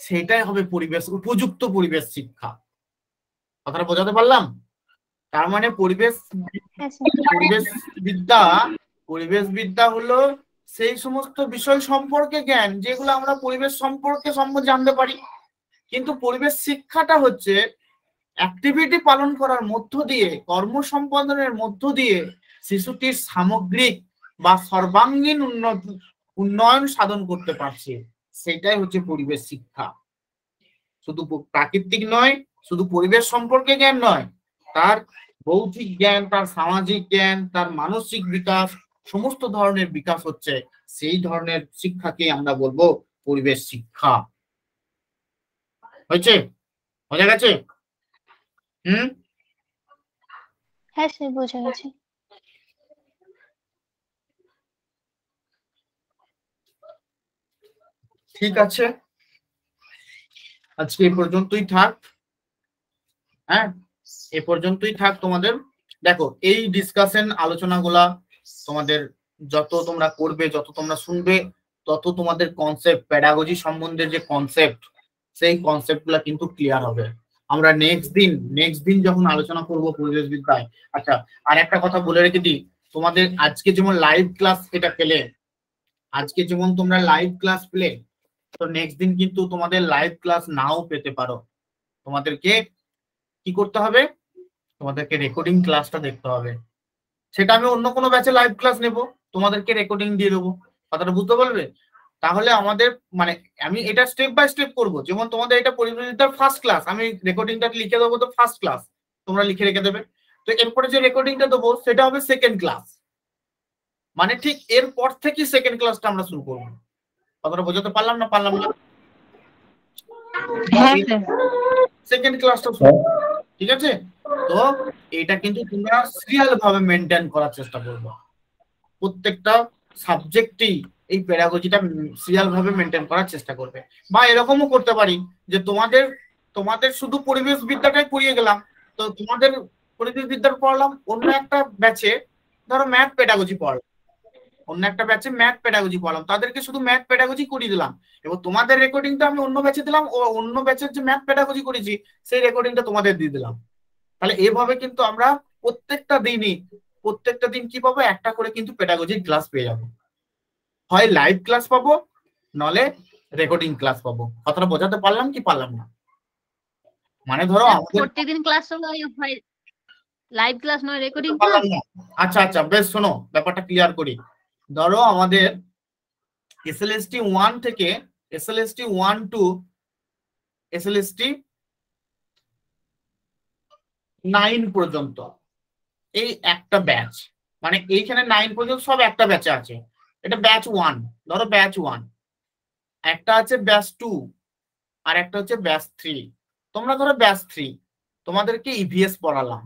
সেটাই হবে পরিবেশ উপযুক্ত পরিবেশ শিক্ষা। কথাটা বোঝাতে পারলাম? তার মানে পরিবেশ হ্যাঁ পরিবেশ বিদ্যা পরিবেশ বিদ্যা হলো সেই সমস্ত বিষয় সম্পর্কে জ্ঞান যেগুলো আমরা পরিবেশ সম্পর্কে সম্বন্ধে জানতে পারি। কিন্তু পরিবেশ শিক্ষাটা হচ্ছে অ্যাক্টিভিটি পালন করার মধ্য দিয়ে, কর্ম সম্পাদনের মধ্য দিয়ে শিশুটির সামগ্রিক বা সর্বাঙ্গীন উন্নত, উন্নয়ন সাধন করতে পারছে। সেটাই হচ্ছে পরিবেশ শিক্ষা। শুধু প্রাকৃতিক নয়, শুধু পরিবেশ সম্পর্কে জ্ঞান নয়, তার বৌদ্ধিক জ্ঞান, তার সামাজিক জ্ঞান, তার মানসিক বিকাশ সমস্ত ধরনের বিকাশ হচ্ছে সেই ধরনের শিক্ষাকে আমরা বলব পরিবেশ শিক্ষা। হয়েছে? বোঝা গেছে? হুম? হ্যাঁ স্যার বোঝা গেছে। ঠিক আছে। আজকে এ পর্যন্তই থাক। হ্যাঁ এ পর্যন্তই থাক তোমাদের। দেখো এই ডিসকাশন আলোচনাগুলা তোমাদের যত তোমরা করবে, যত তোমরা শুনবে, তত তোমাদের কনসেপ্ট প্যাডাগজি সম্বন্ধে যে কনসেপ্ট সেই কনসেপ্টগুলা কিন্তু ক্লিয়ার হবে। আমরা নেক্সট দিন নেক্সট দিন যখন আলোচনা করব পরিবেশ বিদ্যায় আচ্ছা আর একটা কথা বলে রেখে দিই। তোমাদের আজকে যেমন লাইভ ক্লাস এটা পেলে, আজকে যেমন তোমরা লাইভ ক্লাস পেলে, তো নেক্সট দিন কিন্তু তোমাদের লাইভ ক্লাস নাও পেতে পারো। তোমাদেরকে কি করতে হবে? তোমাদেরকে রেকর্ডিং ক্লাসটা দেখতে হবে। সেটা আমি অন্য কোনো ব্যাচে লাইভ ক্লাস নেব তোমাদেরকে রেকর্ডিং দিয়ে দেবো। কথাটা বুঝতে পারবে তাহলে আমাদের মানে আমি এটা স্টেপ বাই স্টেপ করব। যেমন তোমাদের এটা পরিবেশিতার ফার্স্ট ক্লাস আমি রেকর্ডিংটা লিখে দেবো তো ফার্স্ট ক্লাস তোমরা লিখে রেখে দেবে। তো এরপরে যে রেকর্ডিংটা দেবো সেটা হবে সেকেন্ড ক্লাস মানে ঠিক এরপর থেকে সেকেন্ড ক্লাসটা আমরা শুরু করব। কথাটা বোঝাতে পারলাম না? পারলাম না? হ্যাঁ সেকেন্ড ক্লাসটা শুরু ঠিক আছে? তো এটা কিন্তু তোমরা সিরিয়াল ভাবে মেনটেন করার চেষ্টা করবে। প্রত্যেকটা সাবজেক্টেই এই প্যারাগজিটা সিরিয়াল ভাবে মেনটেন করার চেষ্টা করবে। বা এরকমও করতে পারি যে তোমাদের তোমাদের শুধু পরিবেশ বিদ্যাটাই পড়িয়ে গেলাম, তো তোমাদের পরিবেশ বিদ্যার পড়লাম, অন্য একটা ব্যাচে ধরো ম্যাথ পেডাগজি পড়লাম। অন্য একটা ব্যাচে ম্যাথ পেডাগজি পড়লাম, তাদেরকে শুধু ম্যাথ পেডাগজি করিয়ে দিলাম। এবার তোমাদের রেকর্ডিংটা আমি অন্য ব্যাচে দিলাম, ও অন্য ব্যাচের যে ম্যাথ পেডাগজি করেছি, সেই রেকর্ডিংটা তোমাদের দিয়ে দিলাম। তাহলে এভাবে কিন্তু আমরা প্রত্যেকটা দিনই প্রত্যেকটা দিন কি পাবো? একটা করে কিন্তু পেডাগজির ক্লাস পেয়ে যাব। হয় লাইভ ক্লাস পাবো নলে রেকর্ডিং ক্লাস পাবো। কথাটা বোঝাতে পারলাম কি পারলাম না? মানে ধরো আমাদের প্রত্যেকদিন ক্লাস হয় লাইভ ক্লাস নয় রেকর্ডিং না? আচ্ছা আচ্ছা বেশ শোনো ব্যাপারটা ক্লিয়ার করি। ধরো আমাদের এসএলএসটি ওয়ান থেকে SLST one to SLST nine পর্যন্ত। এই একটা ব্যাচ মানে এইখানে নাইন পর্যন্ত সব একটা ব্যাচে আছে। এটা ব্যাচ ওয়ান ধরো ব্যাচ ওয়ান একটা আছে ব্যাচ টু আর একটা হচ্ছে ব্যাচ থ্রি তোমরা ধরো ব্যাচ থ্রি তোমাদেরকে ইভিএস পড়ালাম।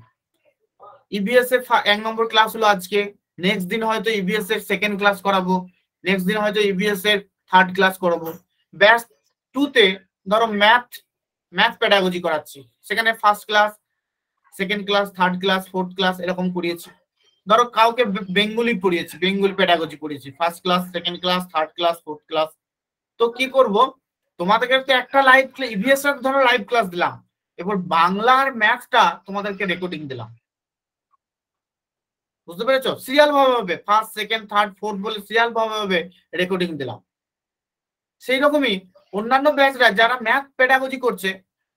ইভিএস এর এক নম্বর ক্লাস হলো আজকে। নেক্সট দিন হয়তো ইভিএস এর সেকেন্ড ক্লাস করাবো। নেক্সট দিন হয়তো ইভিএস এর থার্ড ক্লাস করাবো। ব্যাচ টু তে ধরো ম্যাথ ম্যাথ প্যাডাগজি করাচ্ছি। সেখানে first class second class third class fourth class এরকম করিয়েছি। ধরো কাউকে বেঙ্গলি পড়িয়েছি, Bengali pedagogy পড়িয়েছি first class second class third class fourth class তো কি করব? তোমাদেরকে তো একটা লাইভ ইভিএস এর ধরো লাইভ ক্লাস দিলাম। এবার বাংলার ম্যাথটা তোমাদেরকে রেকর্ডিং দিলাম। বুঝতে পেরেছ? সিরিয়াল ভাবে হবে ফার্স্ট সেকেন্ড থার্ড ফোর্থ বলে সিরিয়াল ভাবে হবে রেকর্ডিং দিলাম। সেই রকমই অন্যান্য ব্যাচরা যারা ম্যাথ পেডাগজি করছে,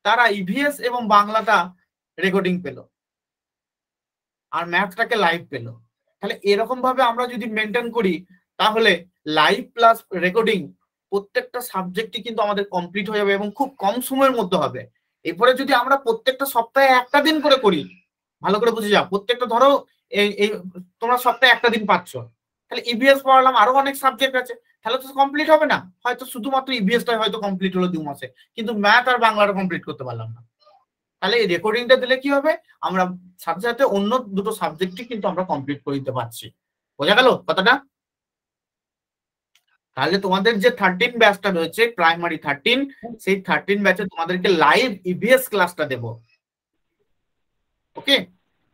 তারা ইভিএস এবং বাংলাটা রেকর্ডিং পেল। আর ম্যাথটাকে লাইভ পেল। তাহলে এরকম ভাবে আমরা যদি মেনটেন করি, তাহলে লাইভ প্লাস রেকর্ডিং প্রত্যেকটা সাবজেক্টই কিন্তু আমাদের কমপ্লিট হয়ে যাবে এবং খুব কম সময়ের মধ্যে হবে। এরপরে যদি আমরা প্রত্যেকটা সপ্তাহে একটা দিন করে করি, ভালো করে বুঝে যাও, প্রত্যেকটা ধরো এই তোমরা সপ্তাহে একটা দিন পাচ্ছ। তাহলে ইভিএস পড়ালাম, আরও অনেক সাবজেক্ট আছে। তাহলে তো কমপ্লিট হবে না। হয়তো শুধুমাত্র ইভিএসটাই হয়তো কমপ্লিট হলো দু মাসে। কিন্তু ম্যাথ আর বাংলাটা কমপ্লিট করতে পারলাম না। তাহলে এই রেকর্ডিংটা দিলে কি হবে? আমরা সাথে সাথে অন্য দুটো সাবজেক্টই কিন্তু আমরা কমপ্লিট করে দিতে পারছি। বোঝা গেল কথাটা? তাহলে তোমাদের যে থার্টিন ব্যাচটা রয়েছে প্রাইমারি থার্টিন সেই থার্টিন ব্যাচে তোমাদেরকে লাইভ ইভিএস ক্লাসটা দেব। ওকে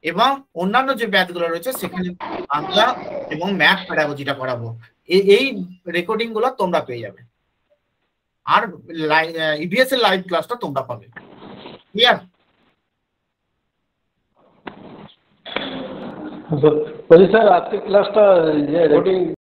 এবং অন্যান্য যে ব্যাচগুলো রয়েছে, সেখানে বাংলা এবং ম্যাথ প্যাডাগজিটা করাবো এই- এই রেকর্ডিংগুলো তোমরা পেয়ে যাবে। আর ইভিএস এর লাইভ ক্লাসটা তোমরা পাবে। ক্লিয়ার বলছি স্যার আজকে ক্লাসটা রেকর্ডিং